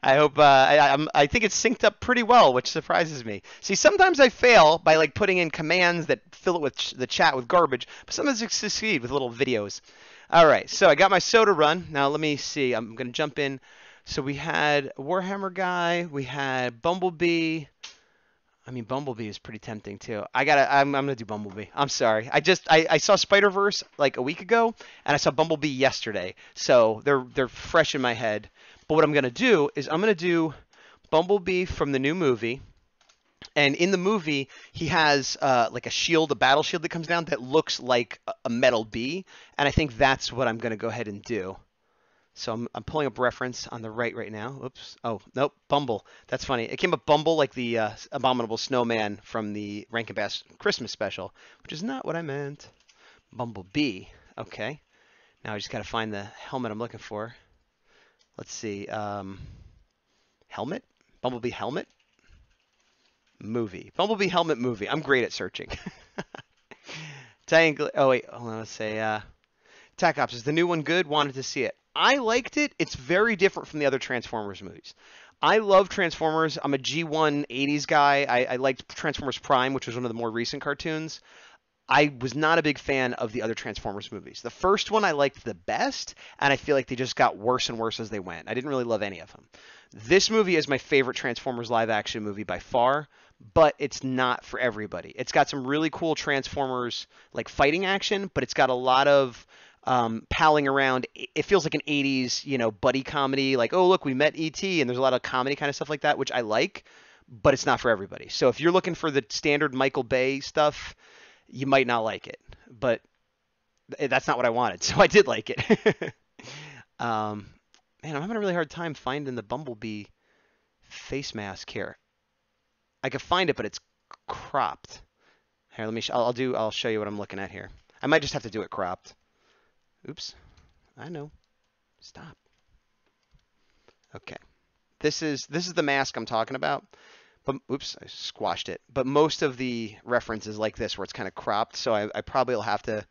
Speaker 1: I hope uh, I, I think it's synced up pretty well, which surprises me. See, sometimes I fail by like putting in commands that fill it with ch- the chat with garbage, but sometimes I succeed with little videos. All right, so I got my soda run. Now let me see. I'm gonna jump in. So we had Warhammer guy. We had Bumblebee. I mean, Bumblebee is pretty tempting too. I gotta. I'm, I'm gonna do Bumblebee. I'm sorry. I just I, I saw Spider Verse like a week ago, and I saw Bumblebee yesterday. So they're they're fresh in my head. But what I'm gonna do is I'm gonna do Bumblebee from the new movie. And in the movie, he has uh, like a shield, a battle shield that comes down that looks like a- metal bee, and I think that's what I'm gonna go ahead and do. So I'm, I'm pulling up reference on the right right now. Oops. Oh, nope. Bumble. That's funny. It came up Bumble like the uh, abominable snowman from the Rankin Bass Christmas special, which is not what I meant. Bumblebee. Okay. Now I just got to find the helmet I'm looking for. Let's see. Um, helmet? Bumblebee helmet? Movie. Bumblebee helmet movie. I'm great at searching. Diane oh, wait. Hold on. Let's say. Uh, Tac Ops. Is the new one good? Wanted to see it. I liked it. It's very different from the other Transformers movies. I love Transformers. I'm a G1 80s guy. I, I liked Transformers Prime, which was one of the more recent cartoons. I was not a big fan of the other Transformers movies. The first one I liked the best, and I feel like they just got worse and worse as they went. I didn't really love any of them. This movie is my favorite Transformers live action movie by far, but it's not for everybody. It's got some really cool Transformers like fighting action, but it's got a lot of um, palling around. It feels like an 80s, you know, buddy comedy. Like, oh, look, we met ET, and there's a lot of comedy kind of stuff like that, which I like, but it's not for everybody. So if you're looking for the standard Michael Bay stuff, you might not like it. But that's not what I wanted, so I did like it. um, man, I'm having a really hard time finding the Bumblebee face mask here. I could find it, but it's cropped. Here, let me. Sh- I'll, I'll do. I'll show you what I'm looking at here. I might just have to do it cropped. Oops. I know. Stop. Okay. This is this is the mask I'm talking about. But oops, I squashed it. But most of the reference is like this, where it's kind of cropped. So I, I probably will have to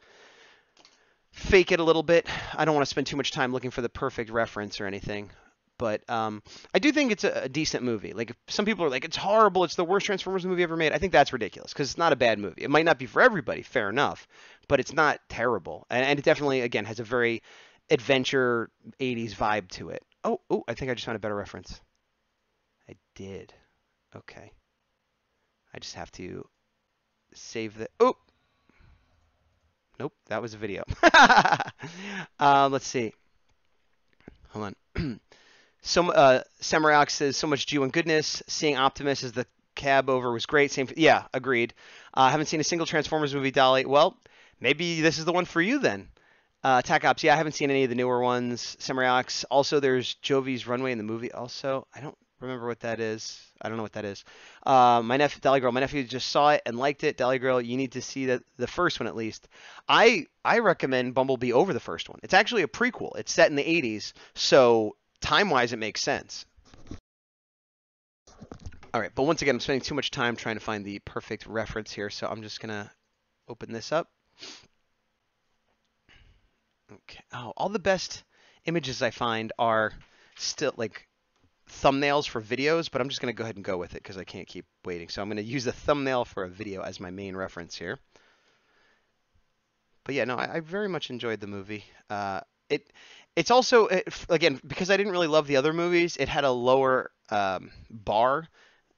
Speaker 1: fake it a little bit. I don't want to spend too much time looking for the perfect reference or anything. But um, I do think it's a, a decent movie. Like some people are like, it's horrible. It's the worst Transformers movie ever made. I think that's ridiculous because it's not a bad movie. It might not be for everybody, fair enough, but it's not terrible. And, and it definitely, again, has a very adventure 80s vibe to it. Oh, oh, I think I just found a better reference. I did. Okay. I just have to save the. Oh! Nope, that was a video. um, let's see. Hold on. so, uh, says, so much G1 goodness. Seeing Optimus as the cab over was great. Same, yeah, agreed. I uh, haven't seen a single Transformers movie, Dolly. Well, maybe this is the one for you then. Uh, Tac Ops, yeah, I haven't seen any of the newer ones. Samariox. Also, there's Jovi's Runway in the movie. Also, I don't remember what that is. I don't know what that is. Uh, my nephew, Dolly Girl, my nephew just saw it and liked it. Dolly Girl, you need to see the the first one at least. I I recommend Bumblebee over the first one. It's actually a prequel. It's set in the 80s, so time wise it makes sense. All right, but once again, I'm spending too much time trying to find the perfect reference here, so I'm just gonna open this up. Okay. Oh, all the best images I find are still like thumbnails for videos, but I'm just going to go ahead and go with it because I can't keep waiting. So I'm going to use a thumbnail for a video as my main reference here. But yeah, no, I, I very much enjoyed the movie. Uh, it it's also it, again because I didn't really love the other movies. It had a lower um, bar.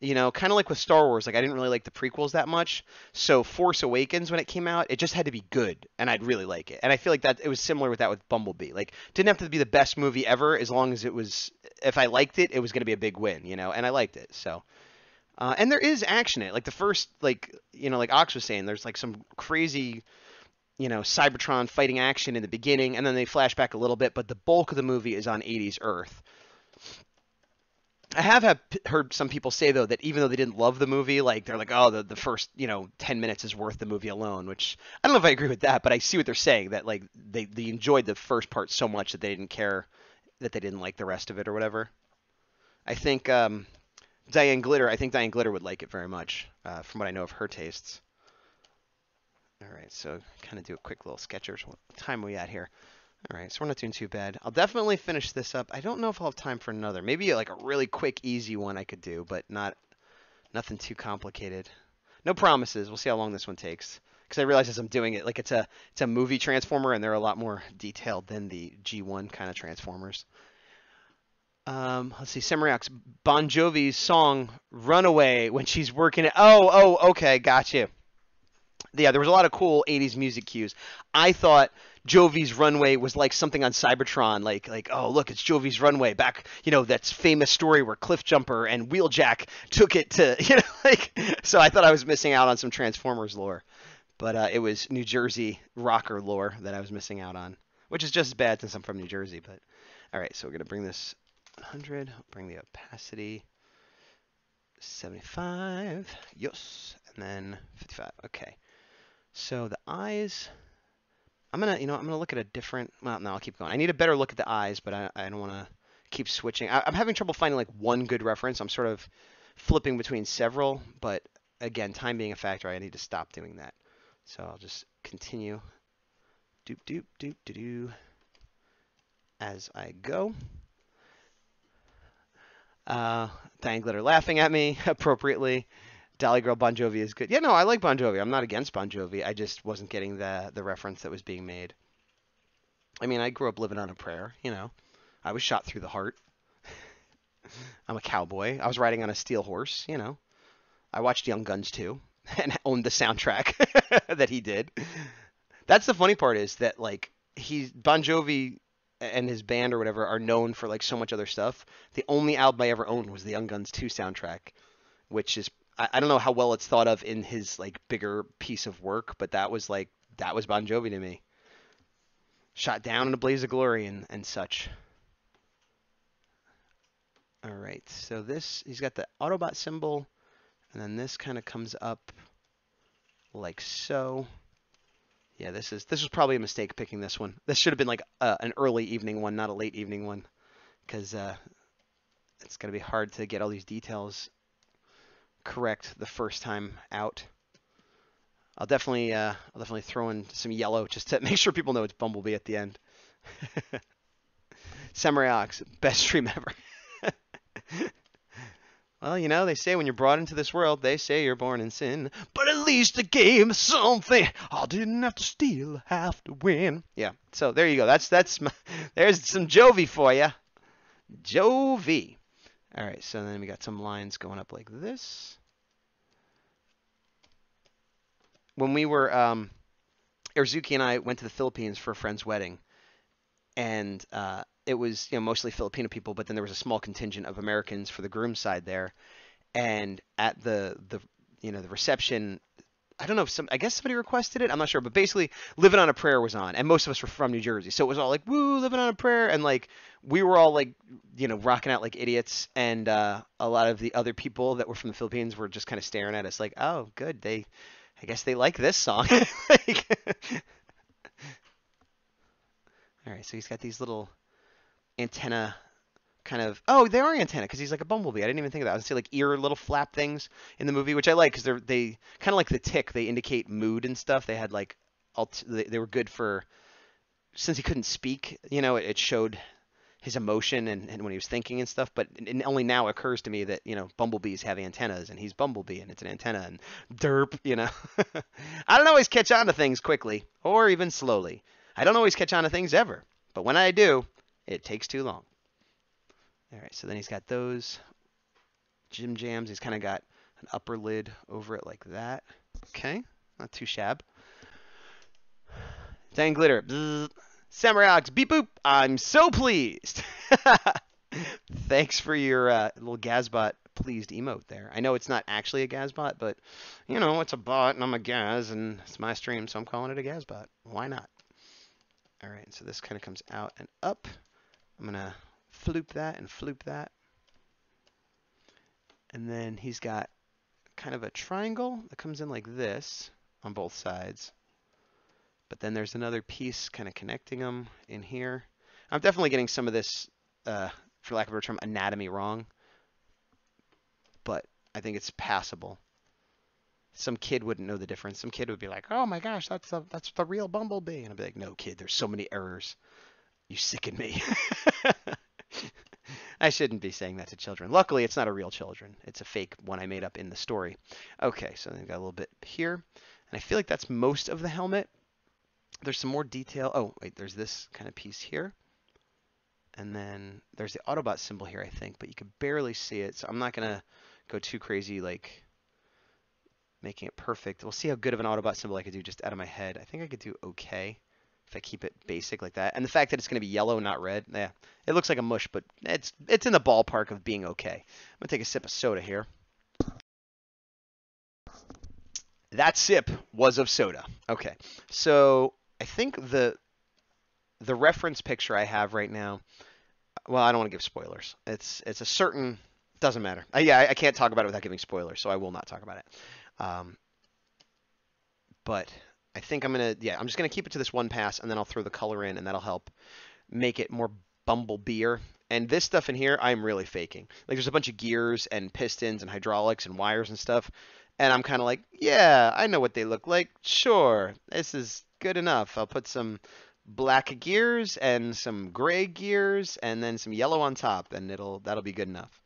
Speaker 1: You know, kind of like with Star Wars, like I didn't really like the prequels that much. So Force Awakens, when it came out, it just had to be good, and I'd really like it. And I feel like that it was similar with that with Bumblebee. Like, didn't have to be the best movie ever, as long as it was. If I liked it, it was going to be a big win, you know. And I liked it, so. Uh, and there is action in it. Like the first, like you know, like Ox was saying, there's like some crazy, you know, Cybertron fighting action in the beginning, and then they flash back a little bit, but the bulk of the movie is on 80s Earth. I have had, heard some people say though that even though they didn't love the movie, like they're like, oh, the, the first you know ten minutes is worth the movie alone. Which I don't know if I agree with that, but I see what they're saying that like they they enjoyed the first part so much that they didn't care that they didn't like the rest of it or whatever. I think um, Diane Glitter, I think Diane Glitter would like it very much, uh, from what I know of her tastes. All right, so kind of do a quick little sketchers. What time we at here? All right, so we're not doing too bad. I'll definitely finish this up. I don't know if I'll have time for another. Maybe like a really quick, easy one I could do, but not nothing too complicated. No promises. We'll see how long this one takes. Because I realize as I'm doing it, like it's a it's a movie transformer, and they're a lot more detailed than the G1 kind of transformers. Um, let's see, Semriox, Bon Jovi's song "Runaway" when she's working. It. Oh, oh, okay, got you. Yeah, there was a lot of cool '80s music cues. I thought Jovi's Runway was like something on Cybertron, like like oh look, it's Jovi's Runway back, you know that famous story where Cliffjumper and Wheeljack took it to you know like. So I thought I was missing out on some Transformers lore, but uh, it was New Jersey rocker lore that I was missing out on, which is just as bad since I'm from New Jersey. But all right, so we're gonna bring this 100, bring the opacity 75, yes, and then 55. Okay, so the eyes. I'm gonna, you know, I'm gonna look at a different. Well, no, I'll keep going. I need a better look at the eyes, but I, I don't want to keep switching. I, I'm having trouble finding like one good reference. I'm sort of flipping between several, but again, time being a factor, I need to stop doing that. So I'll just continue. Doop doop doop doop doo. As I go. Uh, Diane Glitter laughing at me appropriately. Dolly Girl Bon Jovi is good. Yeah, no, I like Bon Jovi. I'm not against Bon Jovi. I just wasn't getting the the reference that was being made. I mean, I grew up living on a prayer. You know, I was shot through the heart. I'm a cowboy. I was riding on a steel horse. You know, I watched Young Guns too, and owned the soundtrack that he did. That's the funny part is that like he Bon Jovi and his band or whatever are known for like so much other stuff. The only album I ever owned was the Young Guns 2 soundtrack, which is I, I don't know how well it's thought of in his like bigger piece of work, but that was like that was Bon Jovi to me. Shot down in a blaze of glory and, and such. All right, so this he's got the Autobot symbol, and then this kind of comes up like so. Yeah, this is this was probably a mistake picking this one. This should have been like uh, an early evening one, not a late evening one, because uh, it's gonna be hard to get all these details correct the first time out. I'll definitely uh, I'll definitely throw in some yellow just to make sure people know it's Bumblebee at the end. Samurai Ox, best stream ever. Well, you know, they say when you're brought into this world, they say you're born in sin. But at least it gave me something. I didn't have to steal, have to win. Yeah. So there you go. That's that's my, there's some Jovi for you. Jovi. All right. So then we got some lines going up like this. When we were, um, Airzuki and I went to the Philippines for a friend's wedding, and uh, it was you know mostly Filipino people, but then there was a small contingent of Americans for the groom's side there. And at the the you know the reception, I don't know if some I guess somebody requested it. I'm not sure, but basically "Living on a Prayer" was on, and most of us were from New Jersey, so it was all like "Woo, living on a prayer," and like we were all like you know rocking out like idiots, and uh, a lot of the other people that were from the Philippines were just kind of staring at us like, "Oh, good, they." I guess they like this song. like, all right, so he's got these little antenna kind of oh they are antenna because he's like a bumblebee. I didn't even think of that. I say like ear little flap things in the movie, which I like because they're they kind of like the tick. They indicate mood and stuff. They had like alt- they, they were good for since he couldn't speak. You know, it, it showed his emotion and, and when he was thinking and stuff. But it only now occurs to me that you know bumblebees have antennas and he's bumblebee and it's an antenna and derp. You know, I don't always catch on to things quickly or even slowly. I don't always catch on to things ever, but when I do, it takes too long. All right, so then he's got those Jim Jams. He's kind of got an upper lid over it like that. Okay, not too shab. Dang glitter. Samurai Ox, beep boop. I'm so pleased. Thanks for your uh, little Gazbot pleased emote there. I know it's not actually a Gazbot, but you know, it's a bot and I'm a Gaz and it's my stream, so I'm calling it a Gazbot. Why not? All right, so this kind of comes out and up. I'm going to floop that and floop that. And then he's got kind of a triangle that comes in like this on both sides. But then there's another piece kind of connecting them in here. I'm definitely getting some of this, uh, for lack of a better term, anatomy wrong. But I think it's passable. Some kid wouldn't know the difference. Some kid would be like, "Oh my gosh, that's the that's the real Bumblebee," and I'd be like, "No, kid, there's so many errors. You sicken me." I shouldn't be saying that to children. Luckily, it's not a real children. It's a fake one I made up in the story. Okay, so then we got a little bit here. And I feel like that's most of the helmet. There's some more detail. Oh, wait, there's this kind of piece here. And then there's the Autobot symbol here, I think, but you can barely see it. So I'm not going to go too crazy, like making it perfect. We'll see how good of an Autobot symbol I could do just out of my head. I think I could do okay if I keep it basic like that. And the fact that it's going to be yellow, not red, yeah, it looks like a mush, but it's it's in the ballpark of being okay. I'm to take a sip of soda here. That sip was of soda. Okay, so I think the the reference picture I have right now. Well, I don't want to give spoilers. It's it's a certain doesn't matter. Uh, yeah, I, I, can't talk about it without giving spoilers, so I will not talk about it. Um, but I think I'm gonna yeah I'm just gonna keep it to this one pass, and then I'll throw the color in, and that'll help make it more bumblebeer. And this stuff in here, I'm really faking. Like there's a bunch of gears and pistons and hydraulics and wires and stuff. And I'm kind of like, yeah, I know what they look like. Sure, this is good enough. I'll put some black gears and some gray gears and then some yellow on top and it'll that'll be good enough.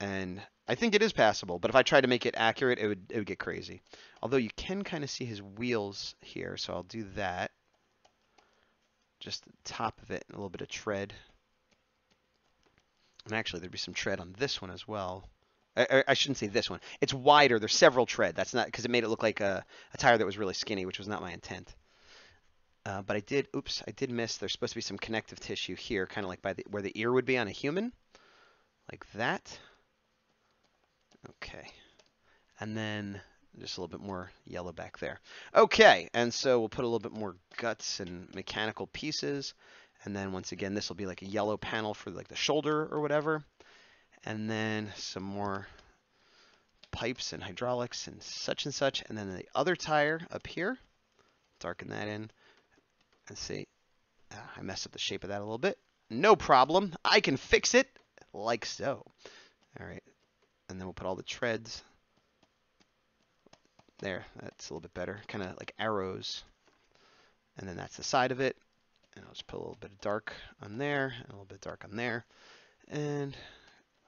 Speaker 1: And I think it is passable, but if I tried to make it accurate, it would it would get crazy. Although you can kind of see his wheels here, so I'll do that. Just the top of it, a little bit of tread. And actually, there'd be some tread on this one as well. I, I, shouldn't say this one. It's wider. There's several tread. That's not because it made it look like a, a, tire that was really skinny, which was not my intent. Uh, but I did, oops, I did miss. There's supposed to be some connective tissue here, kind of like by the, where the ear would be on a human, like that. Okay, and then just a little bit more yellow back there. Okay, and so we'll put a little bit more guts and mechanical pieces, and then once again, this will be like a yellow panel for like the shoulder or whatever and then some more pipes and hydraulics and such and such. And then the other tire up here, darken that in. Let's see, ah, I messed up the shape of that a little bit. No problem, I can fix it like so. All right, and then we'll put all the treads. There, that's a little bit better, kind of like arrows. And then that's the side of it. And I'll just put a little bit of dark on there, and a little bit dark on there. And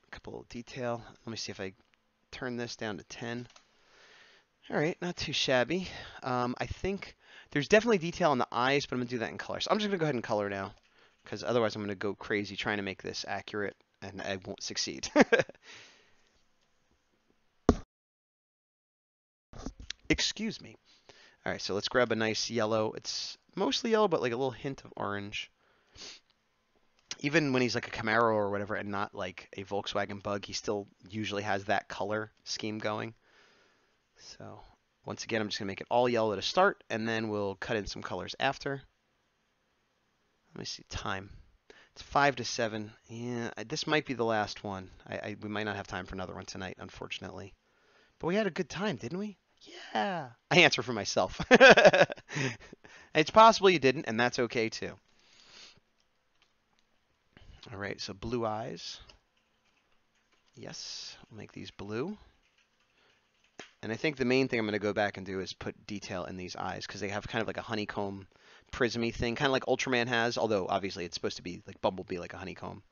Speaker 1: a couple of detail. Let me see if I turn this down to 10. All right, not too shabby. Um, I think there's definitely detail on the eyes, but I'm going to do that in color. So I'm just going to go ahead and color now, because otherwise I'm going to go crazy trying to make this accurate, and I won't succeed. Excuse me. All right, so let's grab a nice yellow. It's mostly yellow, but like a little hint of orange even when he's like a Camaro or whatever and not like a Volkswagen Bug, he still usually has that color scheme going. So once again, I'm just gonna make it all yellow to start, and then we'll cut in some colors after. Let me see time. It's five to seven. Yeah, this might be the last one. I, I we might not have time for another one tonight, unfortunately. But we had a good time, didn't we? Yeah. I answer for myself. it's possible you didn't, and that's okay too. All right, so blue eyes. Yes, I'll make these blue. And I think the main thing I'm going to go back and do is put detail in these eyes because they have kind of like a honeycomb prismy thing, kind of like Ultraman has, although obviously it's supposed to be like Bumblebee like a honeycomb.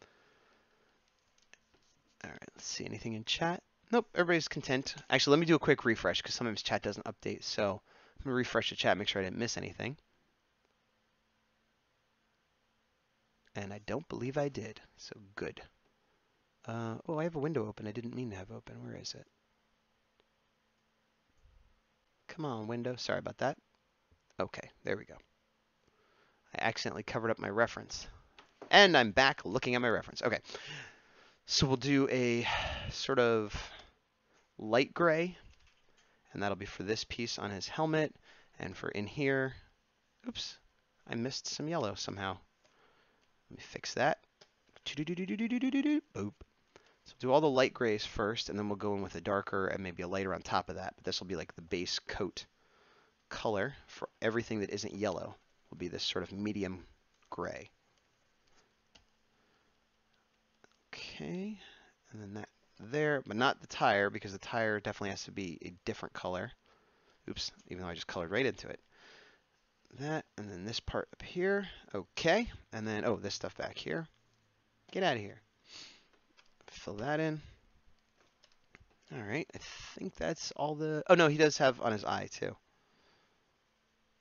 Speaker 1: All right, let's see anything in chat. Nope, everybody's content. Actually, let me do a quick refresh because sometimes chat doesn't update. So I'm going to refresh the chat, make sure I didn't miss anything. And I don't believe I did, so good. Uh, oh, I have a window open I didn't mean to have open. Where is it? Come on, window. Sorry about that. Okay, there we go. I accidentally covered up my reference. And I'm back looking at my reference. Okay, so we'll do a sort of light gray, and that'll be for this piece on his helmet, and for in here, oops, I missed some yellow somehow. Let me fix that. Boop. So do all the light grays first, and then we'll go in with a darker and maybe a lighter on top of that. But this will be like the base coat color for everything that isn't yellow. Will be this sort of medium gray. Okay, and then that there, but not the tire because the tire definitely has to be a different color. Oops, even though I just colored right into it. That, and then this part up here. Okay, and then, oh, this stuff back here. Get out of here. Fill that in. All right, I think that's all the, oh no, he does have on his eye too.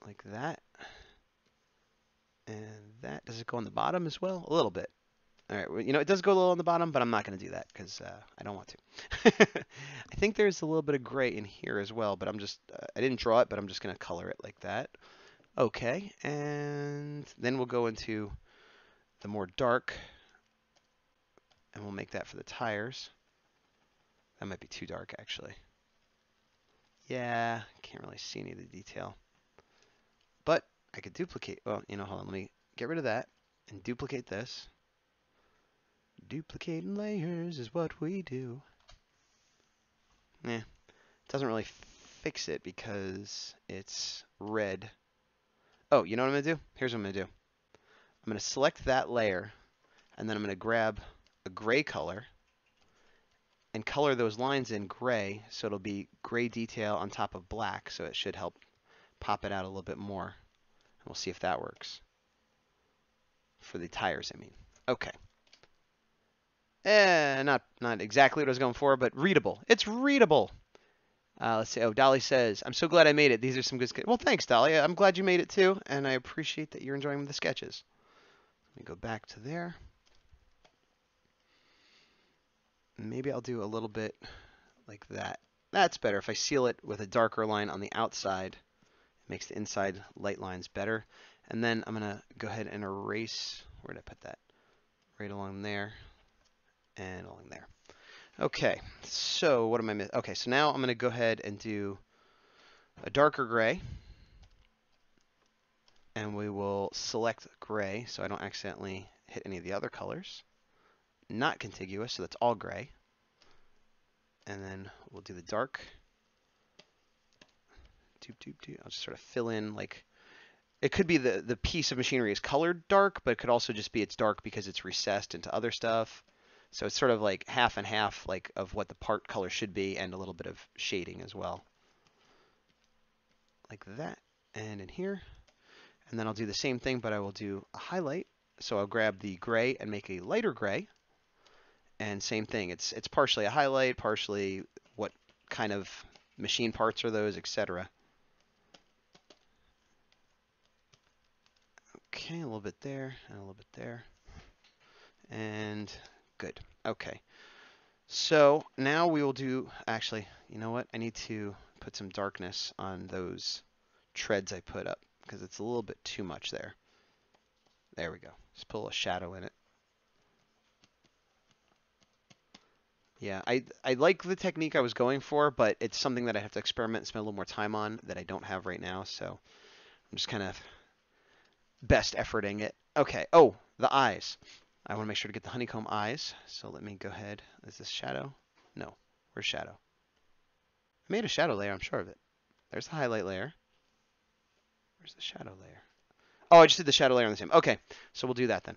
Speaker 1: Like that. And that, does it go on the bottom as well? A little bit. All right, well, you know, it does go a little on the bottom, but I'm not going to do that because uh, I don't want to. I think there's a little bit of gray in here as well, but I'm just, uh, I didn't draw it, but I'm just going to color it like that. Okay, and then we'll go into the more dark, and we'll make that for the tires. That might be too dark, actually. Yeah, can't really see any of the detail. But I could duplicate, well, you know, hold on, let me get rid of that and duplicate this. Duplicating layers is what we do. Eh, doesn't really fix it because it's red. Oh, you know what I'm going to do? Here's what I'm going to do. I'm going to select that layer, and then I'm going to grab a gray color and color those lines in gray so it'll be gray detail on top of black, so it should help pop it out a little bit more. And we'll see if that works. For the tires, I mean. Okay. Eh, not not exactly what I was going for, but readable. It's readable. Uh, let's see. Oh, Dolly says, "I'm so glad I made it. These are some good sketches." Well, thanks, Dolly. I'm glad you made it too, and I appreciate that you're enjoying the sketches. Let me go back to there. Maybe I'll do a little bit like that. That's better. If I seal it with a darker line on the outside, it makes the inside light lines better. And then I'm going to go ahead and erase, where did I put that? Right along there and along there. Okay, so what am I missing? Okay, so now I'm going to go ahead and do a darker gray. And we will select gray so I don't accidentally hit any of the other colors. Not contiguous, so that's all gray. And then we'll do the dark. Doop, doop, doop. I'll just sort of fill in like it could be the the piece of machinery is colored dark, but it could also just be it's dark because it's recessed into other stuff. So it's sort of like half and half like of what the part color should be and a little bit of shading as well. Like that. And in here. And then I'll do the same thing, but I will do a highlight. So I'll grab the gray and make a lighter gray. And same thing, it's it's partially a highlight, partially what kind of machine parts are those, etc. Okay, a little bit there, and a little bit there. And good. Okay. So now we will do, actually, you know what? I need to put some darkness on those treads I put up because it's a little bit too much there. There we go. Just put a shadow in it. Yeah, I I like the technique I was going for, but it's something that I have to experiment and spend a little more time on that I don't have right now. So I'm just kind of best efforting it. Okay. Oh, the eyes. I want to make sure to get the honeycomb eyes. So let me go ahead. Is this shadow? No. Where's shadow? I made a shadow layer. I'm sure of it. There's the highlight layer. Where's the shadow layer? Oh, I just did the shadow layer on the same. Okay, so we'll do that then.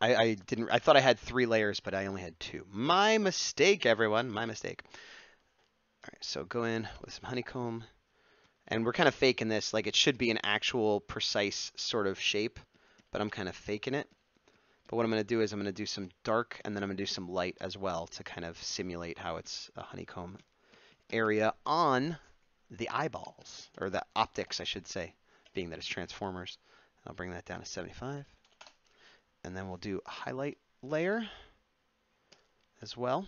Speaker 1: I, I didn't. I thought I had three layers, but I only had two. My mistake, everyone. My mistake. All right, so go in with some honeycomb, and we're kind of faking this. Like it should be an actual precise sort of shape, but I'm kind of faking it. But what I'm going to do is I'm going to do some dark, and then I'm going to do some light as well to kind of simulate how it's a honeycomb area on the eyeballs, or the optics, I should say, being that it's transformers. I'll bring that down to 75 and then we'll do a highlight layer as well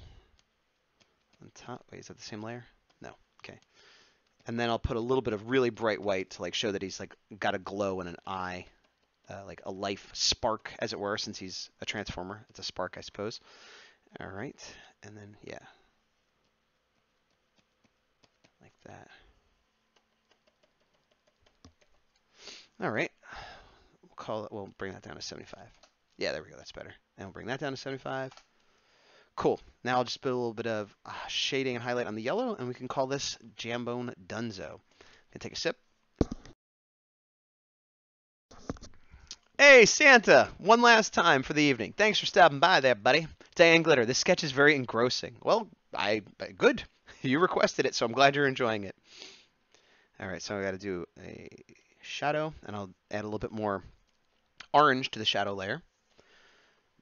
Speaker 1: on top. Wait, is that the same layer? No. Okay. And then I'll put a little bit of really bright white to like show that he's like got a glow in an eye, uh, like a life spark, as it were, since he's a transformer. It's a spark, I suppose. All right, and then yeah, like that. All right, we'll call it. We'll bring that down to 75. Yeah, there we go. That's better. And we'll bring that down to 75. Cool. Now I'll just put a little bit of uh, shading and highlight on the yellow, and we can call this Jambone Dunzo. I'm Gonna take a sip. Hey, Santa! One last time for the evening. Thanks for stopping by there, buddy. Diane Glitter, this sketch is very engrossing. Well, I good. You requested it, so I'm glad you're enjoying it. All right, so I got to do a shadow, and I'll add a little bit more orange to the shadow layer.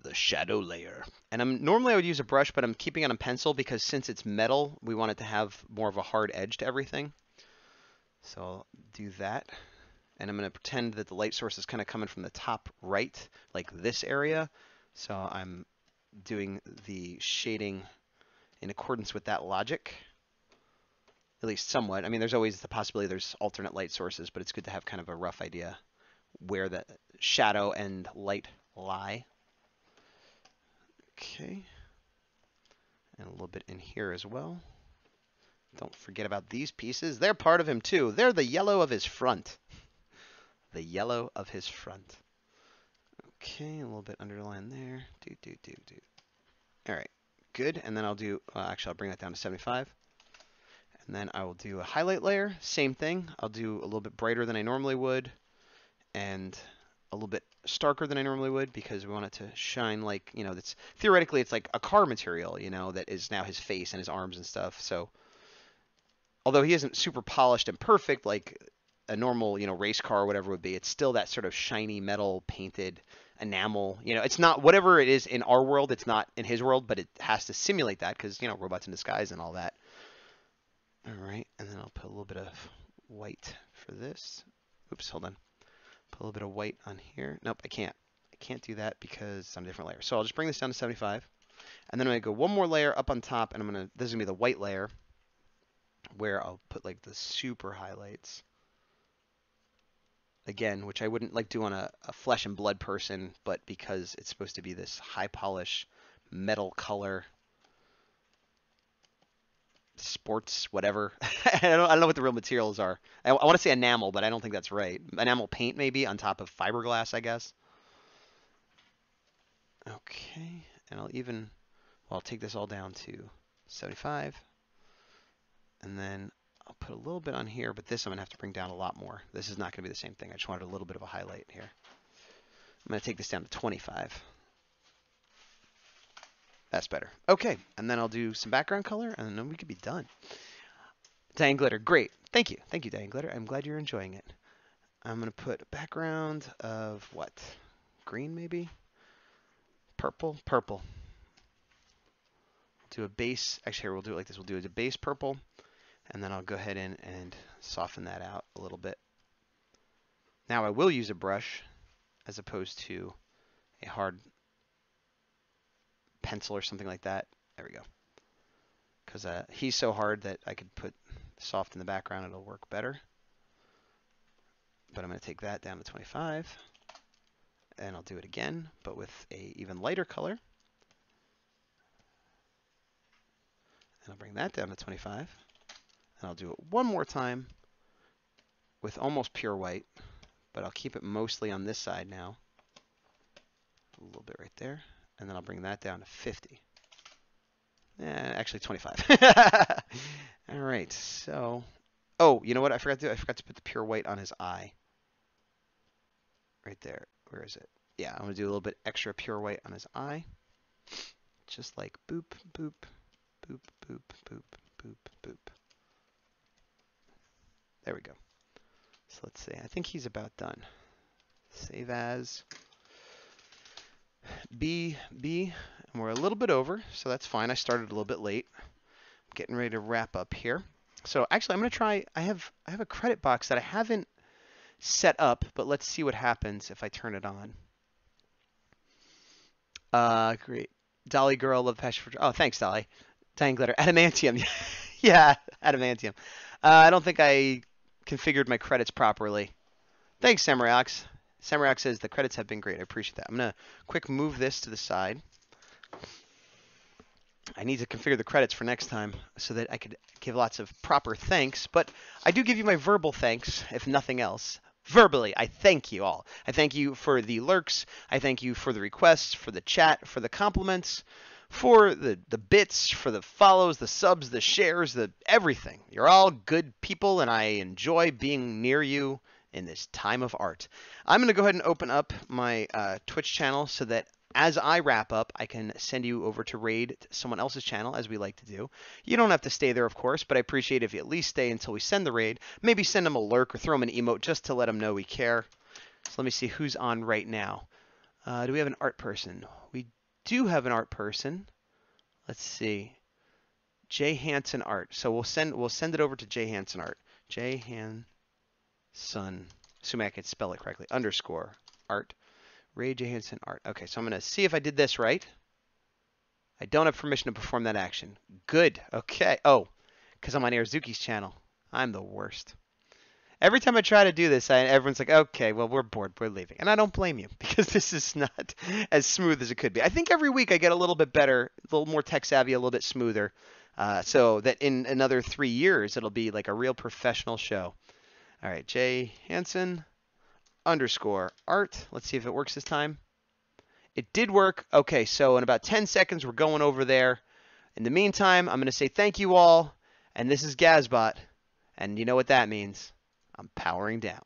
Speaker 1: The shadow layer. And I'm normally I would use a brush, but I'm keeping on a pencil because since it's metal, we want it to have more of a hard edge to everything. So I'll do that. And I'm going to pretend that the light source is kind of coming from the top right, like this area. So I'm doing the shading in accordance with that logic at least somewhat. I mean, there's always the possibility there's alternate light sources, but it's good to have kind of a rough idea where the shadow and light lie. Okay. And a little bit in here as well. Don't forget about these pieces. They're part of him too. They're the yellow of his front. The yellow of his front. Okay, a little bit underlined there. Do, do, do, do. All right, good. And then I'll do, uh, actually, I'll bring that down to 75. And then I will do a highlight layer, same thing. I'll do a little bit brighter than I normally would and a little bit starker than I normally would because we want it to shine like, you know, that's theoretically it's like a car material, you know, that is now his face and his arms and stuff. So although he isn't super polished and perfect like a normal, you know, race car or whatever would be, it's still that sort of shiny metal painted enamel. You know, it's not whatever it is in our world, it's not in his world, but it has to simulate that because, you know, robots in disguise and all that. All right, and then I'll put a little bit of white for this. Oops, hold on. Put a little bit of white on here. Nope, I can't. I can't do that because it's on a different layer. So I'll just bring this down to 75. And then I'm going to go one more layer up on top, and I'm going to, this is going to be the white layer, where I'll put like the super highlights. Again, which I wouldn't like do on a, a flesh and blood person, but because it's supposed to be this high polish metal color sports whatever. I, don't, I don't know what the real materials are. I, I want to say enamel, but I don't think that's right. Enamel paint maybe on top of fiberglass, I guess. Okay, and I'll even, well, I'll take this all down to 75. And then I'll put a little bit on here, but this I'm going to have to bring down a lot more. This is not going to be the same thing. I just wanted a little bit of a highlight here. I'm going to take this down to 25. That's better. Okay, and then I'll do some background color, and then we could be done. Diane Glitter, great. Thank you. Thank you, Diane Glitter. I'm glad you're enjoying it. I'm going to put a background of what? Green, maybe? Purple? Purple. Do a base. Actually, here, we'll do it like this. We'll do a base purple, and then I'll go ahead in and soften that out a little bit. Now I will use a brush as opposed to a hard pencil or something like that. There we go. Because uh, he's so hard that I could put soft in the background. It'll work better. But I'm going to take that down to 25. And I'll do it again, but with a even lighter color. And I'll bring that down to 25. And I'll do it one more time with almost pure white, but I'll keep it mostly on this side now. A little bit right there and then I'll bring that down to 50. Eh, actually 25. All right, so, oh, you know what I forgot to do? I forgot to put the pure white on his eye. Right there. Where is it? Yeah, I'm to do a little bit extra pure white on his eye. Just like boop, boop, boop, boop, boop, boop, boop. There we go. So let's see. I think he's about done. Save as. B, B, and we're a little bit over, so that's fine. I started a little bit late. I'm getting ready to wrap up here. So actually, I'm going to try, I have, I have a credit box that I haven't set up, but let's see what happens if I turn it on. Uh, great. Dolly Girl, love passion for, oh, thanks, Dolly. Dying Glitter, Adamantium. yeah, Adamantium. Uh, I don't think I configured my credits properly. Thanks, Samurai Samrock says the credits have been great. I appreciate that. I'm going to quick move this to the side. I need to configure the credits for next time so that I could give lots of proper thanks. But I do give you my verbal thanks, if nothing else. Verbally, I thank you all. I thank you for the lurks. I thank you for the requests, for the chat, for the compliments, for the, the bits, for the follows, the subs, the shares, the everything. You're all good people, and I enjoy being near you in this time of art. I'm going to go ahead and open up my uh, Twitch channel so that as I wrap up, I can send you over to raid someone else's channel, as we like to do. You don't have to stay there, of course, but I appreciate if you at least stay until we send the raid. Maybe send them a lurk or throw them an emote just to let them know we care. So let me see who's on right now. Uh, do we have an art person? We do have an art person. Let's see. Jay Hanson Art. So we'll send we'll send it over to Jay Hanson Art. Jay Hanson. Assuming I can spell it correctly. Underscore art. Ray J Hanson Art. Okay, so I'm gonna see if I did this right. I don't have permission to perform that action. Good. Okay. Oh, because I'm on Airzuki's channel. I'm the worst. Every time I try to do this, I, everyone's like, okay, well, we're bored. We're leaving. And I don't blame you because this is not as smooth as it could be. I think every week I get a little bit better, a little more tech savvy, a little bit smoother. Uh, so that in another three years, it'll be like a real professional show. All right, Jay Hanson underscore art. Let's see if it works this time. It did work. Okay, so in about 10 seconds, we're going over there. In the meantime, I'm going to say thank you all. And this is Gazbot. And you know what that means. I'm powering down.